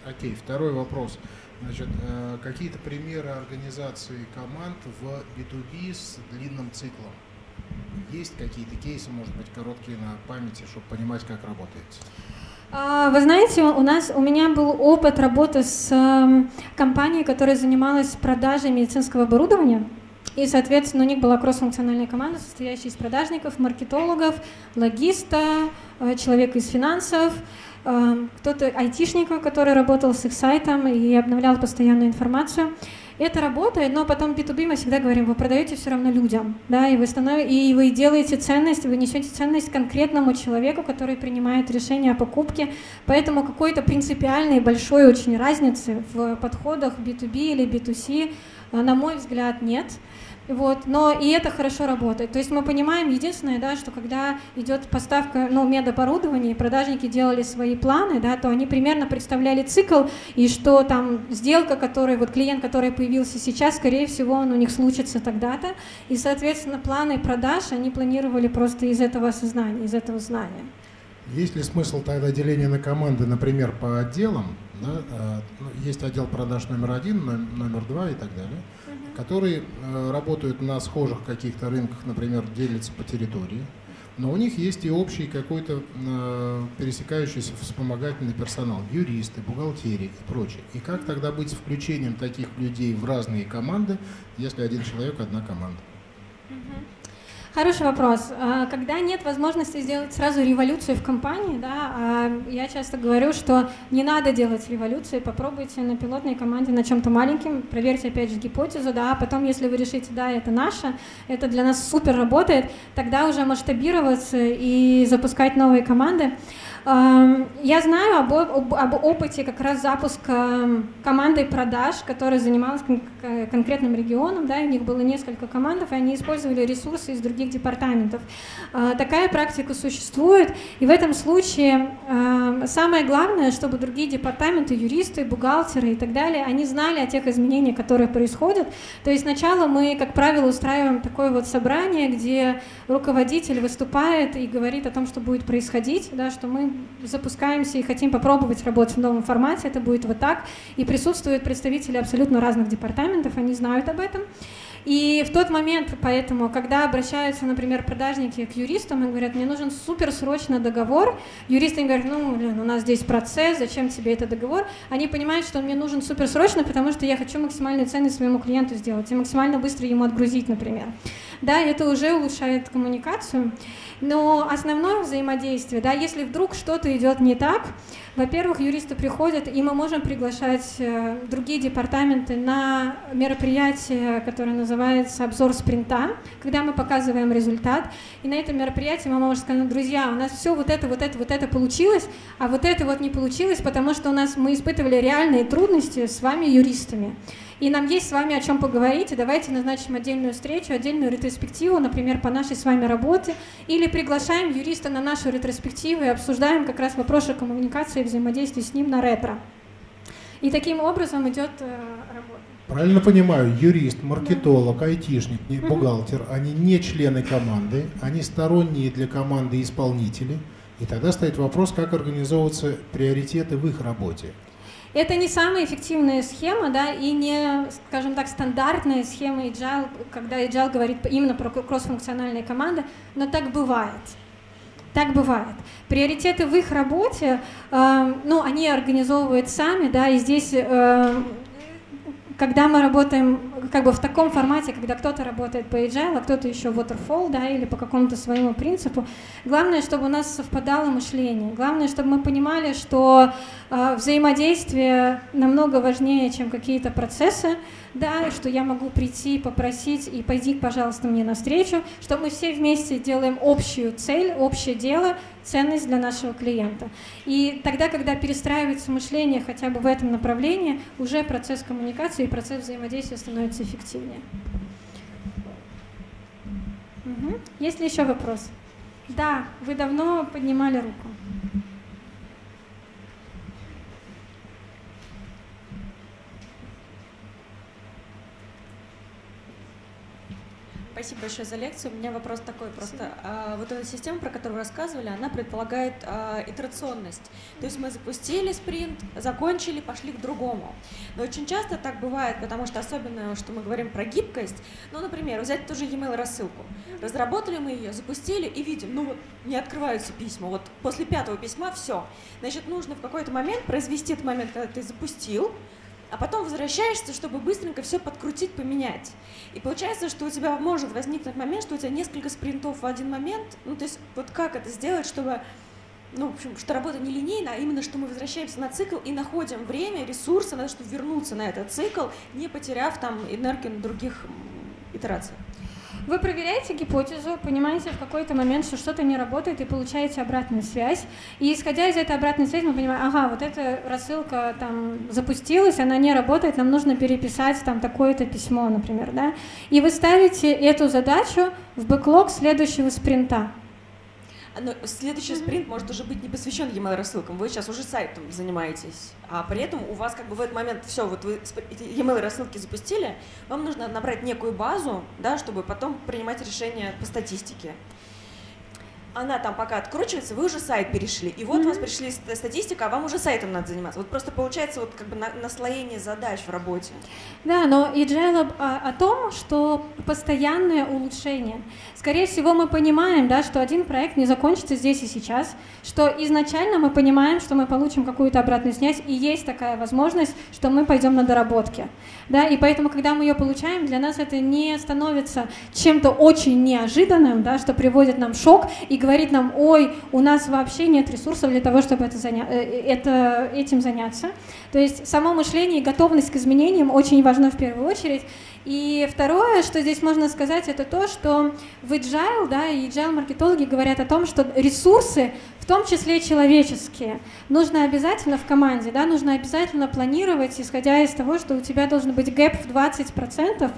Окей, второй вопрос. Значит, э, какие-то примеры организации команд в B2B с длинным циклом? Есть какие-то кейсы, может быть, короткие на памяти, чтобы понимать, как работает? А, вы знаете, у нас у меня был опыт работы с эм, компанией, которая занималась продажей медицинского оборудования. И, соответственно, у них была кроссфункциональная команда, состоящая из продажников, маркетологов, логиста, э, человека из финансов, кто-то айтишника, который работал с их сайтом и обновлял постоянную информацию. Это работает, но потом B2B мы всегда говорим, вы продаете все равно людям, да, и вы, станов... и вы делаете ценность, вы несете ценность конкретному человеку, который принимает решение о покупке, поэтому какой-то принципиальной большой очень разницы в подходах B2B или B2C, э, на мой взгляд, нет. Вот, но и это хорошо работает. То есть мы понимаем единственное, да, что когда идет поставка ну, медоборудования, и продажники делали свои планы, да, то они примерно представляли цикл, и что там сделка, который, вот клиент, который появился сейчас, скорее всего, он у них случится тогда-то. И, соответственно, планы продаж они планировали просто из этого осознания, из этого знания. Есть ли смысл тогда деления на команды, например, по отделам? Да? А, ну, есть отдел продаж номер один, номер два и так далее которые э, работают на схожих каких-то рынках, например, делятся по территории, но у них есть и общий какой-то э, пересекающийся вспомогательный персонал, юристы, бухгалтерии и прочее. И как тогда быть с включением таких людей в разные команды, если один человек, одна команда? Хороший вопрос. А, когда нет возможности сделать сразу революцию в компании, да, а, я часто говорю, что не надо делать революцию, попробуйте на пилотной команде на чем-то маленьком, проверьте опять же гипотезу, да, а потом, если вы решите, да, это наше, это для нас супер работает, тогда уже масштабироваться и запускать новые команды. Я знаю об, об, об опыте как раз запуска команды продаж, которая занималась кон конкретным регионом, да, у них было несколько команд, и они использовали ресурсы из других департаментов. А, такая практика существует, и в этом случае самое главное, чтобы другие департаменты, юристы, бухгалтеры и так далее, они знали о тех изменениях, которые происходят. То есть сначала мы, как правило, устраиваем такое вот собрание, где руководитель выступает и говорит о том, что будет происходить, да, что мы запускаемся и хотим попробовать работать в новом формате, это будет вот так. И присутствуют представители абсолютно разных департаментов, они знают об этом. И в тот момент, поэтому, когда обращаются, например, продажники к юристам и говорят, мне нужен суперсрочно договор, юристы им говорят, ну, блин, у нас здесь процесс, зачем тебе этот договор? Они понимают, что он мне нужен суперсрочно, потому что я хочу максимальную ценность своему клиенту сделать и максимально быстро ему отгрузить, например. Да, это уже улучшает коммуникацию. Но основное взаимодействие, да, если вдруг что-то идет не так, во-первых, юристы приходят, и мы можем приглашать э, другие департаменты на мероприятие, которое называется обзор спринта, когда мы показываем результат. И на этом мероприятии мы можем сказать, «Ну, друзья, у нас все вот это, вот это, вот это получилось, а вот это вот не получилось, потому что у нас мы испытывали реальные трудности с вами, юристами. И нам есть с вами о чем поговорить, и давайте назначим отдельную встречу, отдельную ретроспективу, например, по нашей с вами работе, или приглашаем юриста на нашу ретроспективу и обсуждаем как раз вопросы коммуникации и взаимодействия с ним на ретро. И таким образом идет э, работа. Правильно понимаю, юрист, маркетолог, айтишник, бухгалтер, они не члены команды, они сторонние для команды исполнители. И тогда стоит вопрос, как организовываться приоритеты в их работе. Это не самая эффективная схема, да, и не, скажем так, стандартная схема Agile, когда Agile говорит именно про кроссфункциональные команды, но так бывает. Так бывает. Приоритеты в их работе, э, ну, они организовывают сами, да, и здесь э, когда мы работаем как бы в таком формате, когда кто-то работает по agile, а кто-то еще waterfall, да, или по какому-то своему принципу, главное, чтобы у нас совпадало мышление. Главное, чтобы мы понимали, что э, взаимодействие намного важнее, чем какие-то процессы, да, что я могу прийти, попросить и пойди, пожалуйста, мне навстречу, что мы все вместе делаем общую цель, общее дело, ценность для нашего клиента. И тогда, когда перестраивается мышление хотя бы в этом направлении, уже процесс коммуникации и процесс взаимодействия становится эффективнее. Угу. Есть ли еще вопрос? Да, вы давно поднимали руку. Спасибо большое за лекцию. У меня вопрос такой просто. А, вот эта система, про которую вы рассказывали, она предполагает а, итерационность. То есть мы запустили спринт, закончили, пошли к другому. Но очень часто так бывает, потому что особенно, что мы говорим про гибкость, ну, например, взять ту же e-mail рассылку. Разработали мы ее, запустили и видим, ну вот не открываются письма. Вот после пятого письма все. Значит, нужно в какой-то момент произвести этот момент, когда ты запустил, а потом возвращаешься, чтобы быстренько все подкрутить, поменять. И получается, что у тебя может возникнуть момент, что у тебя несколько спринтов в один момент. Ну, то есть вот как это сделать, чтобы ну, в общем, что работа не линейна, а именно, что мы возвращаемся на цикл и находим время, ресурсы на то, чтобы вернуться на этот цикл, не потеряв там энергию на других итерациях. Вы проверяете гипотезу, понимаете в какой-то момент, что что-то не работает, и получаете обратную связь. И исходя из этой обратной связи, мы понимаем, ага, вот эта рассылка там запустилась, она не работает, нам нужно переписать там такое-то письмо, например, да. И вы ставите эту задачу в бэклог следующего спринта. Но следующий спринт может уже быть не посвящен e-mail рассылкам. Вы сейчас уже сайтом занимаетесь, а при этом у вас как бы в этот момент все, вот вы e-mail рассылки запустили, вам нужно набрать некую базу, да, чтобы потом принимать решения по статистике она там пока откручивается, вы уже сайт перешли. И вот mm-hmm. у вас пришли статистика, а вам уже сайтом надо заниматься. Вот просто получается вот как бы на, наслоение задач в работе. Да, но agile о, о том, что постоянное улучшение. Скорее всего, мы понимаем, да, что один проект не закончится здесь и сейчас, что изначально мы понимаем, что мы получим какую-то обратную связь, и есть такая возможность, что мы пойдем на доработки. Да, и поэтому, когда мы ее получаем, для нас это не становится чем-то очень неожиданным, да, что приводит нам шок и говорит нам, ой, у нас вообще нет ресурсов для того, чтобы это заня... Э, это, этим заняться. То есть само мышление и готовность к изменениям очень важно в первую очередь. И второе, что здесь можно сказать, это то, что в agile, да, и agile-маркетологи говорят о том, что ресурсы, в том числе человеческие, нужно обязательно в команде, да, нужно обязательно планировать, исходя из того, что у тебя должен быть гэп в 20%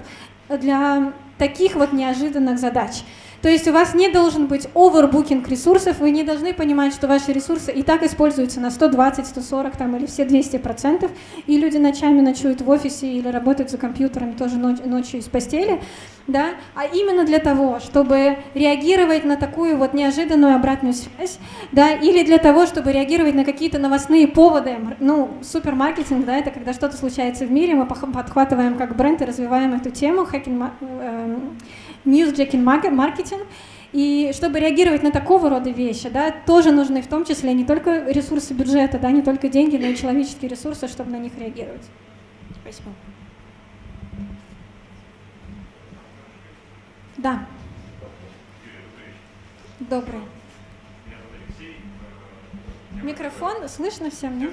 для таких вот неожиданных задач. То есть у вас не должен быть овербукинг ресурсов, вы не должны понимать, что ваши ресурсы и так используются на 120, 140 там, или все 200 процентов, и люди ночами ночуют в офисе или работают за компьютером тоже ночь, ночью из постели, да, а именно для того, чтобы реагировать на такую вот неожиданную обратную связь, да, или для того, чтобы реагировать на какие-то новостные поводы, ну, супермаркетинг, да, это когда что-то случается в мире, мы подхватываем как бренд и развиваем эту тему, хакинг, newsjacking маркетинг. И чтобы реагировать на такого рода вещи, да, тоже нужны в том числе не только ресурсы бюджета, да, не только деньги, но и человеческие ресурсы, чтобы на них реагировать. Спасибо. Да. Добрый. Микрофон, слышно всем, нет?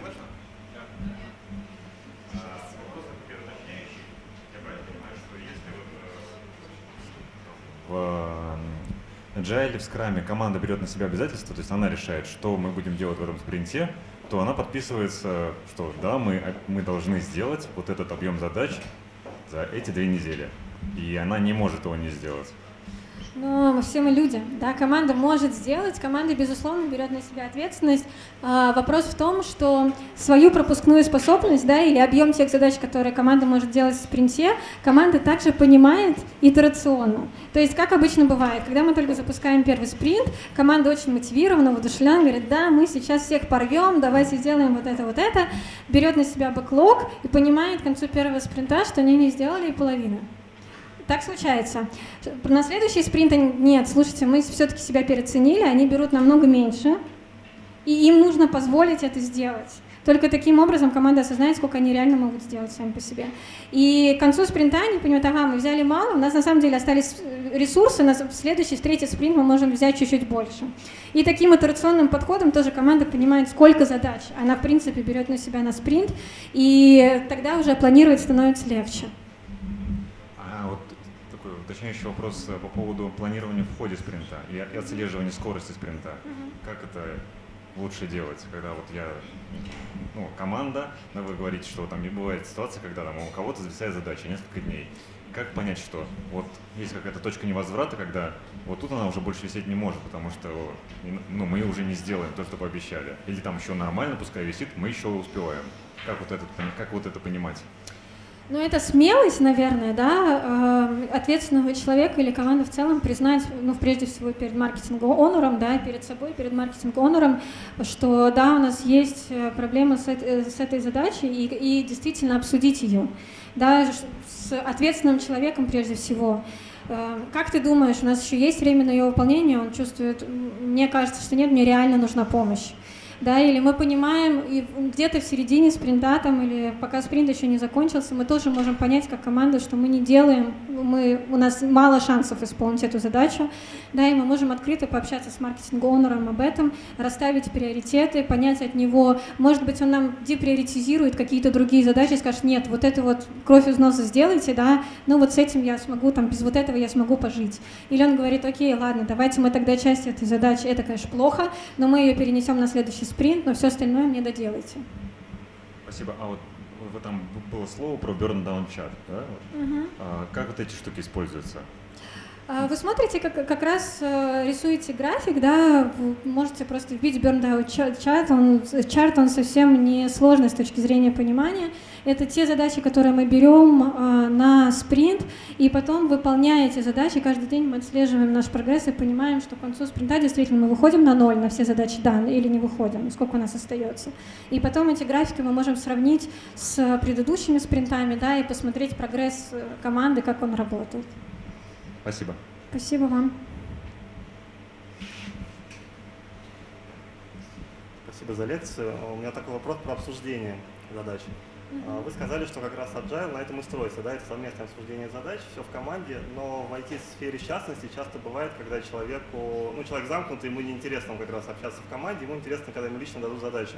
Agile, в скраме команда берет на себя обязательства, то есть она решает, что мы будем делать в этом спринте, то она подписывается, что да, мы, мы должны сделать вот этот объем задач за эти две недели. И она не может его не сделать. Но мы все мы люди, да, команда может сделать, команда, безусловно, берет на себя ответственность. А, вопрос в том, что свою пропускную способность, да, или объем тех задач, которые команда может делать в спринте, команда также понимает итерационно. То есть, как обычно бывает, когда мы только запускаем первый спринт, команда очень мотивирована, воодушевлена, говорит, да, мы сейчас всех порвем, давайте сделаем вот это, вот это, берет на себя бэклог и понимает к концу первого спринта, что они не сделали и половину. Так случается. На следующий спринт нет, слушайте, мы все-таки себя переоценили, они берут намного меньше, и им нужно позволить это сделать. Только таким образом команда осознает, сколько они реально могут сделать сами по себе. И к концу спринта они понимают, ага, мы взяли мало, у нас на самом деле остались ресурсы, на следующий, третий спринт мы можем взять чуть-чуть больше. И таким итерационным подходом тоже команда понимает, сколько задач она, в принципе, берет на себя на спринт, и тогда уже планировать становится легче уточняющий вопрос э, по поводу планирования в ходе спринта и, отслеживания скорости спринта. Угу. Как это лучше делать, когда вот я, ну, команда, да, вы говорите, что там не бывает ситуации, когда там у кого-то зависает задача несколько дней. Как понять, что вот есть какая-то точка невозврата, когда вот тут она уже больше висеть не может, потому что ну, мы уже не сделаем то, что пообещали. Или там еще нормально, пускай висит, мы еще успеваем. Как вот, этот, как вот это понимать? Ну, это смелость, наверное, да, э, ответственного человека или команды в целом признать, ну, прежде всего, перед маркетинг-онором, да, перед собой, перед маркетинг-онором, что, да, у нас есть э, проблема с, с этой задачей и, и действительно обсудить ее, да, с ответственным человеком прежде всего. Э, как ты думаешь, у нас еще есть время на ее выполнение? Он чувствует, мне кажется, что нет, мне реально нужна помощь да, или мы понимаем, и где-то в середине спринта там, или пока спринт еще не закончился, мы тоже можем понять как команда, что мы не делаем, мы, у нас мало шансов исполнить эту задачу, да, и мы можем открыто пообщаться с маркетинг-оунером об этом, расставить приоритеты, понять от него, может быть, он нам деприоритизирует какие-то другие задачи, скажет, нет, вот это вот кровь из носа сделайте, да, ну вот с этим я смогу, там, без вот этого я смогу пожить. Или он говорит, окей, ладно, давайте мы тогда часть этой задачи, это, конечно, плохо, но мы ее перенесем на следующий спринт, но все остальное мне доделайте. Спасибо. А вот там было слово про burn down чат, да? Угу. А как вот эти штуки используются? А, вы смотрите, как, как раз э, рисуете график, да, вы можете просто вбить Burndown чат, он, чарт, он совсем не сложный с точки зрения понимания. Это те задачи, которые мы берем э, на спринт, и потом, выполняя эти задачи, каждый день мы отслеживаем наш прогресс и понимаем, что к концу спринта действительно мы выходим на ноль на все задачи данные или не выходим, сколько у нас остается. И потом эти графики мы можем сравнить с предыдущими спринтами, да, и посмотреть прогресс э, команды, как он работает. Спасибо. Спасибо вам. Спасибо за лекцию. У меня такой вопрос про обсуждение задач. Uh-huh. Вы сказали, что как раз agile на этом и строится, да, это совместное обсуждение задач, все в команде, но в IT-сфере в частности часто бывает, когда человеку, ну, человек замкнутый, ему неинтересно как раз общаться в команде, ему интересно, когда ему лично дадут задачу.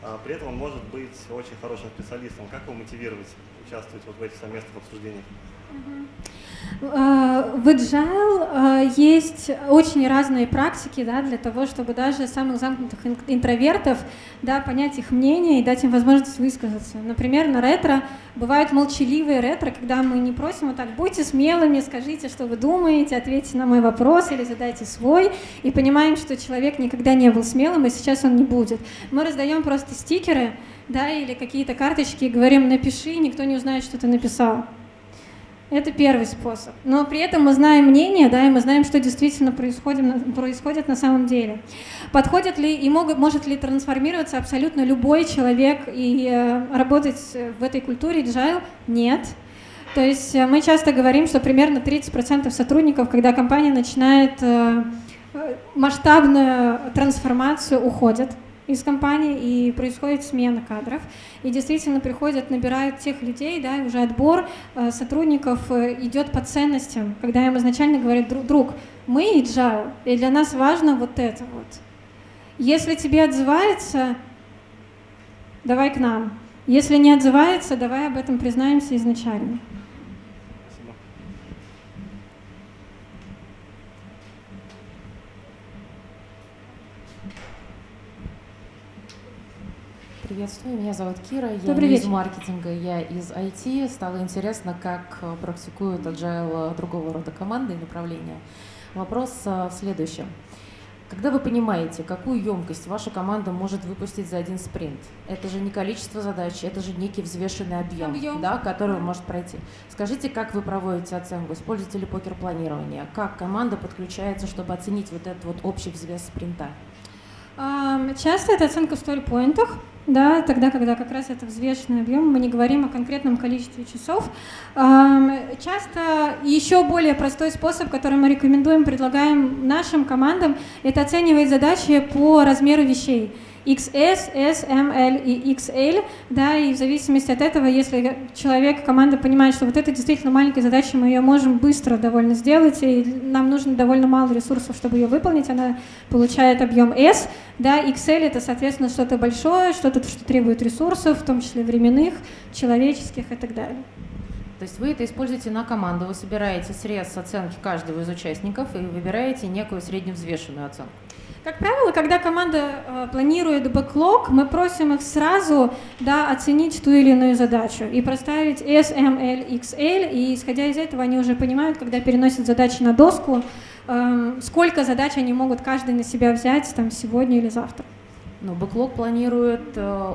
А при этом он может быть очень хорошим специалистом. Как его мотивировать участвовать вот в этих совместных обсуждениях? Э, в Agile э, есть очень разные практики да, для того, чтобы даже самых замкнутых интровертов да, понять их мнение и дать им возможность высказаться. Например, на ретро бывают молчаливые ретро, когда мы не просим, вот так, будьте смелыми, скажите, что вы думаете, ответьте на мой вопрос или задайте свой, и понимаем, что человек никогда не был смелым, и сейчас он не будет. Мы раздаем просто стикеры, да, или какие-то карточки, и говорим, напиши, никто не узнает, что ты написал. Это первый способ. Но при этом мы знаем мнение, да, и мы знаем, что действительно происходит, происходит на самом деле. Подходит ли и могут, может ли трансформироваться абсолютно любой человек и э, работать в этой культуре agile? Нет. То есть э, мы часто говорим, что примерно 30% сотрудников, когда компания начинает э, э масштабную трансформацию, уходят из компании, и происходит смена кадров. И действительно приходят, набирают тех людей, да, и уже отбор э, сотрудников э, идет по ценностям, когда им изначально говорят, друг, друг мы agile, и для нас важно вот это вот. Если тебе отзывается, давай к нам. Если не отзывается, давай об этом признаемся изначально. Приветствую, меня зовут Кира, я Добрый вечер. из маркетинга, я из IT. Стало интересно, как э, практикуют agile другого рода команды и направления. Вопрос э, в следующем. Когда вы понимаете, какую емкость ваша команда может выпустить за один спринт, это же не количество задач, это же некий взвешенный объем, объем. Да, который да. может пройти. Скажите, как вы проводите оценку? Используете ли покер планирования? Как команда подключается, чтобы оценить вот этот вот общий взвес спринта? Часто это оценка в столь-поинтах, да, тогда, когда как раз это взвешенный объем, мы не говорим о конкретном количестве часов. Часто еще более простой способ, который мы рекомендуем, предлагаем нашим командам, это оценивать задачи по размеру вещей. XS, S, M, L и XL, да, и в зависимости от этого, если человек, команда понимает, что вот это действительно маленькая задача, мы ее можем быстро довольно сделать, и нам нужно довольно мало ресурсов, чтобы ее выполнить, она получает объем S, да, XL это, соответственно, что-то большое, что-то, что требует ресурсов, в том числе временных, человеческих и так далее. То есть вы это используете на команду, вы собираете срез оценки каждого из участников и выбираете некую средневзвешенную оценку. Как правило, когда команда э, планирует бэклог, мы просим их сразу да, оценить ту или иную задачу и проставить S, M, L, XL, и исходя из этого они уже понимают, когда переносят задачи на доску, э, сколько задач они могут каждый на себя взять там, сегодня или завтра. Но бэклог планирует э,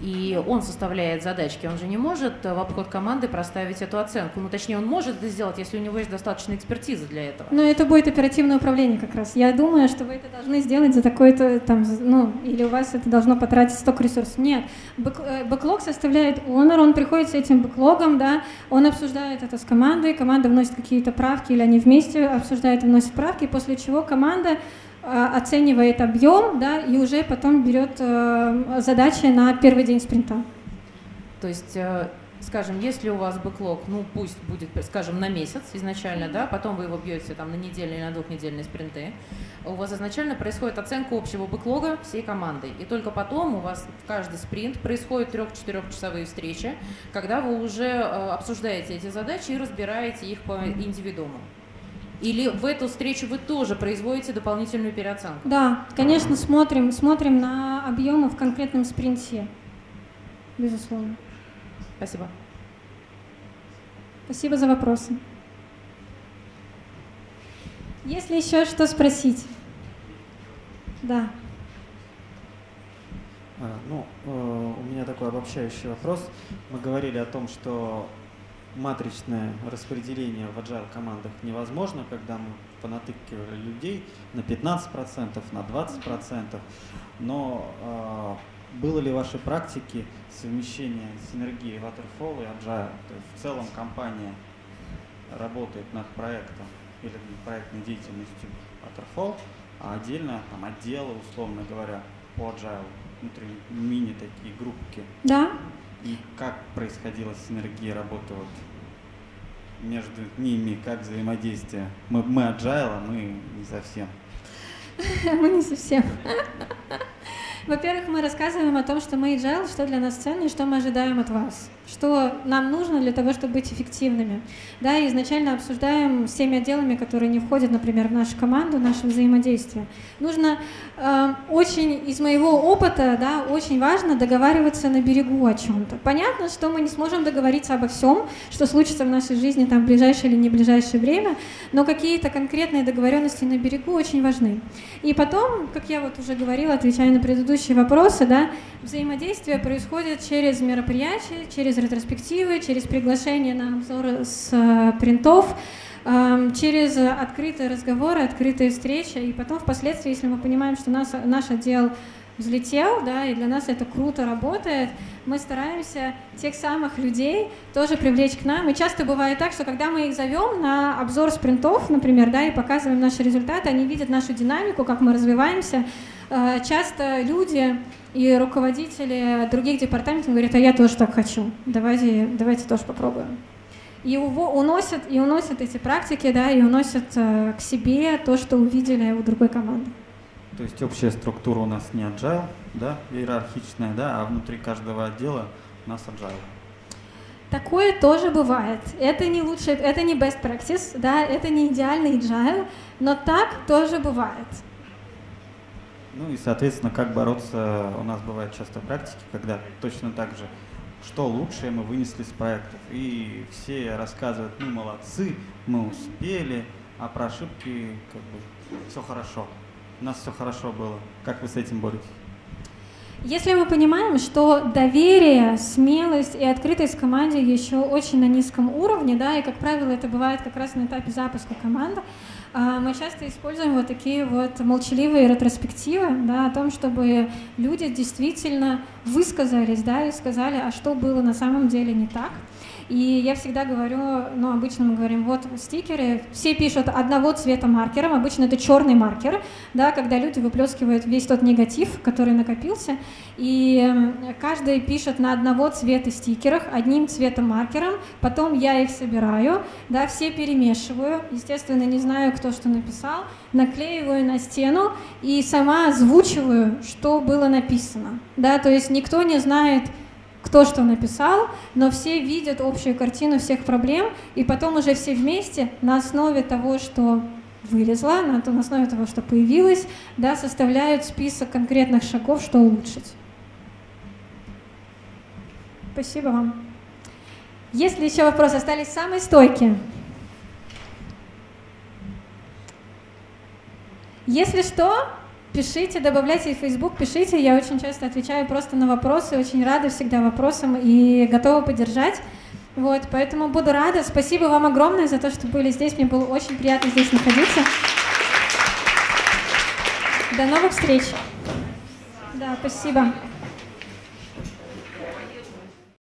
и он составляет задачки, он же не может в обход команды проставить эту оценку. Ну, точнее, он может это сделать, если у него есть достаточно экспертизы для этого. Но это будет оперативное управление как раз. Я думаю, что вы это должны сделать за такой-то там, ну, или у вас это должно потратить столько ресурсов. Нет, э, бэклог составляет онор, он приходит с этим бэклогом, да, он обсуждает это с командой, команда вносит какие-то правки, или они вместе обсуждают и вносят правки, после чего команда оценивает объем, да, и уже потом берет э, задачи на первый день спринта. То есть, э, скажем, если у вас бэклог, ну пусть будет, скажем, на месяц изначально, да, потом вы его бьете там на недельные или на двухнедельные спринты, у вас изначально происходит оценка общего бэклога всей команды, и только потом у вас в каждый спринт происходит трех-четырехчасовые встречи, когда вы уже обсуждаете эти задачи и разбираете их по индивидууму. Или в эту встречу вы тоже производите дополнительную переоценку? Да, конечно, смотрим, смотрим на объемы в конкретном спринте. Безусловно. Спасибо. Спасибо за вопросы. Есть ли еще что спросить? Да. А, ну, э, у меня такой обобщающий вопрос. Мы говорили о том, что матричное распределение в agile командах невозможно, когда мы понатыкивали людей на 15%, на 20%, но э, было ли в вашей практике совмещение синергии Waterfall и Agile? То есть в целом компания работает над проектом или над проектной деятельностью Waterfall, а отдельно там отделы, условно говоря, по Agile, внутри мини такие группки. Да, и как происходила синергия работы вот между ними, как взаимодействие? Мы, мы agile, а мы не совсем. *laughs* Мы не совсем. Во-первых, мы рассказываем о том, что мы agile, что для нас ценно и что мы ожидаем от вас, что нам нужно для того, чтобы быть эффективными. Да, и изначально обсуждаем с теми отделами, которые не входят, например, в нашу команду, наше взаимодействие. Нужно э, очень, из моего опыта, да, очень важно договариваться на берегу о чем-то. Понятно, что мы не сможем договориться обо всем, что случится в нашей жизни там в ближайшее или не ближайшее время, но какие-то конкретные договоренности на берегу очень важны. И потом, как я вот уже говорила, отвечая на предыдущий предыдущие вопросы, да, взаимодействие происходит через мероприятия, через ретроспективы, через приглашение на обзоры с э, принтов, э, через открытые разговоры, открытые встречи, и потом впоследствии, если мы понимаем, что нас, наш отдел взлетел, да, и для нас это круто работает, мы стараемся тех самых людей тоже привлечь к нам. И часто бывает так, что когда мы их зовем на обзор спринтов, например, да, и показываем наши результаты, они видят нашу динамику, как мы развиваемся, часто люди и руководители других департаментов говорят, а я тоже так хочу, давайте, давайте тоже попробуем. И его уносят, и уносят эти практики, да, и уносят э, к себе то, что увидели у другой команды. То есть общая структура у нас не agile, да, иерархичная, да, а внутри каждого отдела у нас agile. Такое тоже бывает. Это не лучше, это не best practice, да, это не идеальный agile, но так тоже бывает. Ну и, соответственно, как бороться, у нас бывает часто практики, когда точно так же, что лучшее мы вынесли с проектов. И все рассказывают, ну молодцы, мы успели, а про ошибки как бы все хорошо. У нас все хорошо было. Как вы с этим боретесь? Если мы понимаем, что доверие, смелость и открытость команде еще очень на низком уровне, да, и, как правило, это бывает как раз на этапе запуска команды, мы часто используем вот такие вот молчаливые ретроспективы, да, о том, чтобы люди действительно высказались, да, и сказали, а что было на самом деле не так. И я всегда говорю, ну, обычно мы говорим, вот стикеры, все пишут одного цвета маркером, обычно это черный маркер, да, когда люди выплескивают весь тот негатив, который накопился, и каждый пишет на одного цвета стикерах, одним цветом маркером, потом я их собираю, да, все перемешиваю, естественно, не знаю, кто что написал, наклеиваю на стену и сама озвучиваю, что было написано, да, то есть никто не знает, кто что написал, но все видят общую картину всех проблем, и потом уже все вместе на основе того, что вылезло, на, на основе того, что появилось, да, составляют список конкретных шагов, что улучшить. Спасибо вам. Есть ли еще вопросы? Остались самые стойкие. Если что, Пишите, добавляйте в Facebook, пишите. Я очень часто отвечаю просто на вопросы, очень рада всегда вопросам и готова поддержать. Вот, поэтому буду рада. Спасибо вам огромное за то, что были здесь. Мне было очень приятно здесь находиться. До новых встреч. Да, спасибо.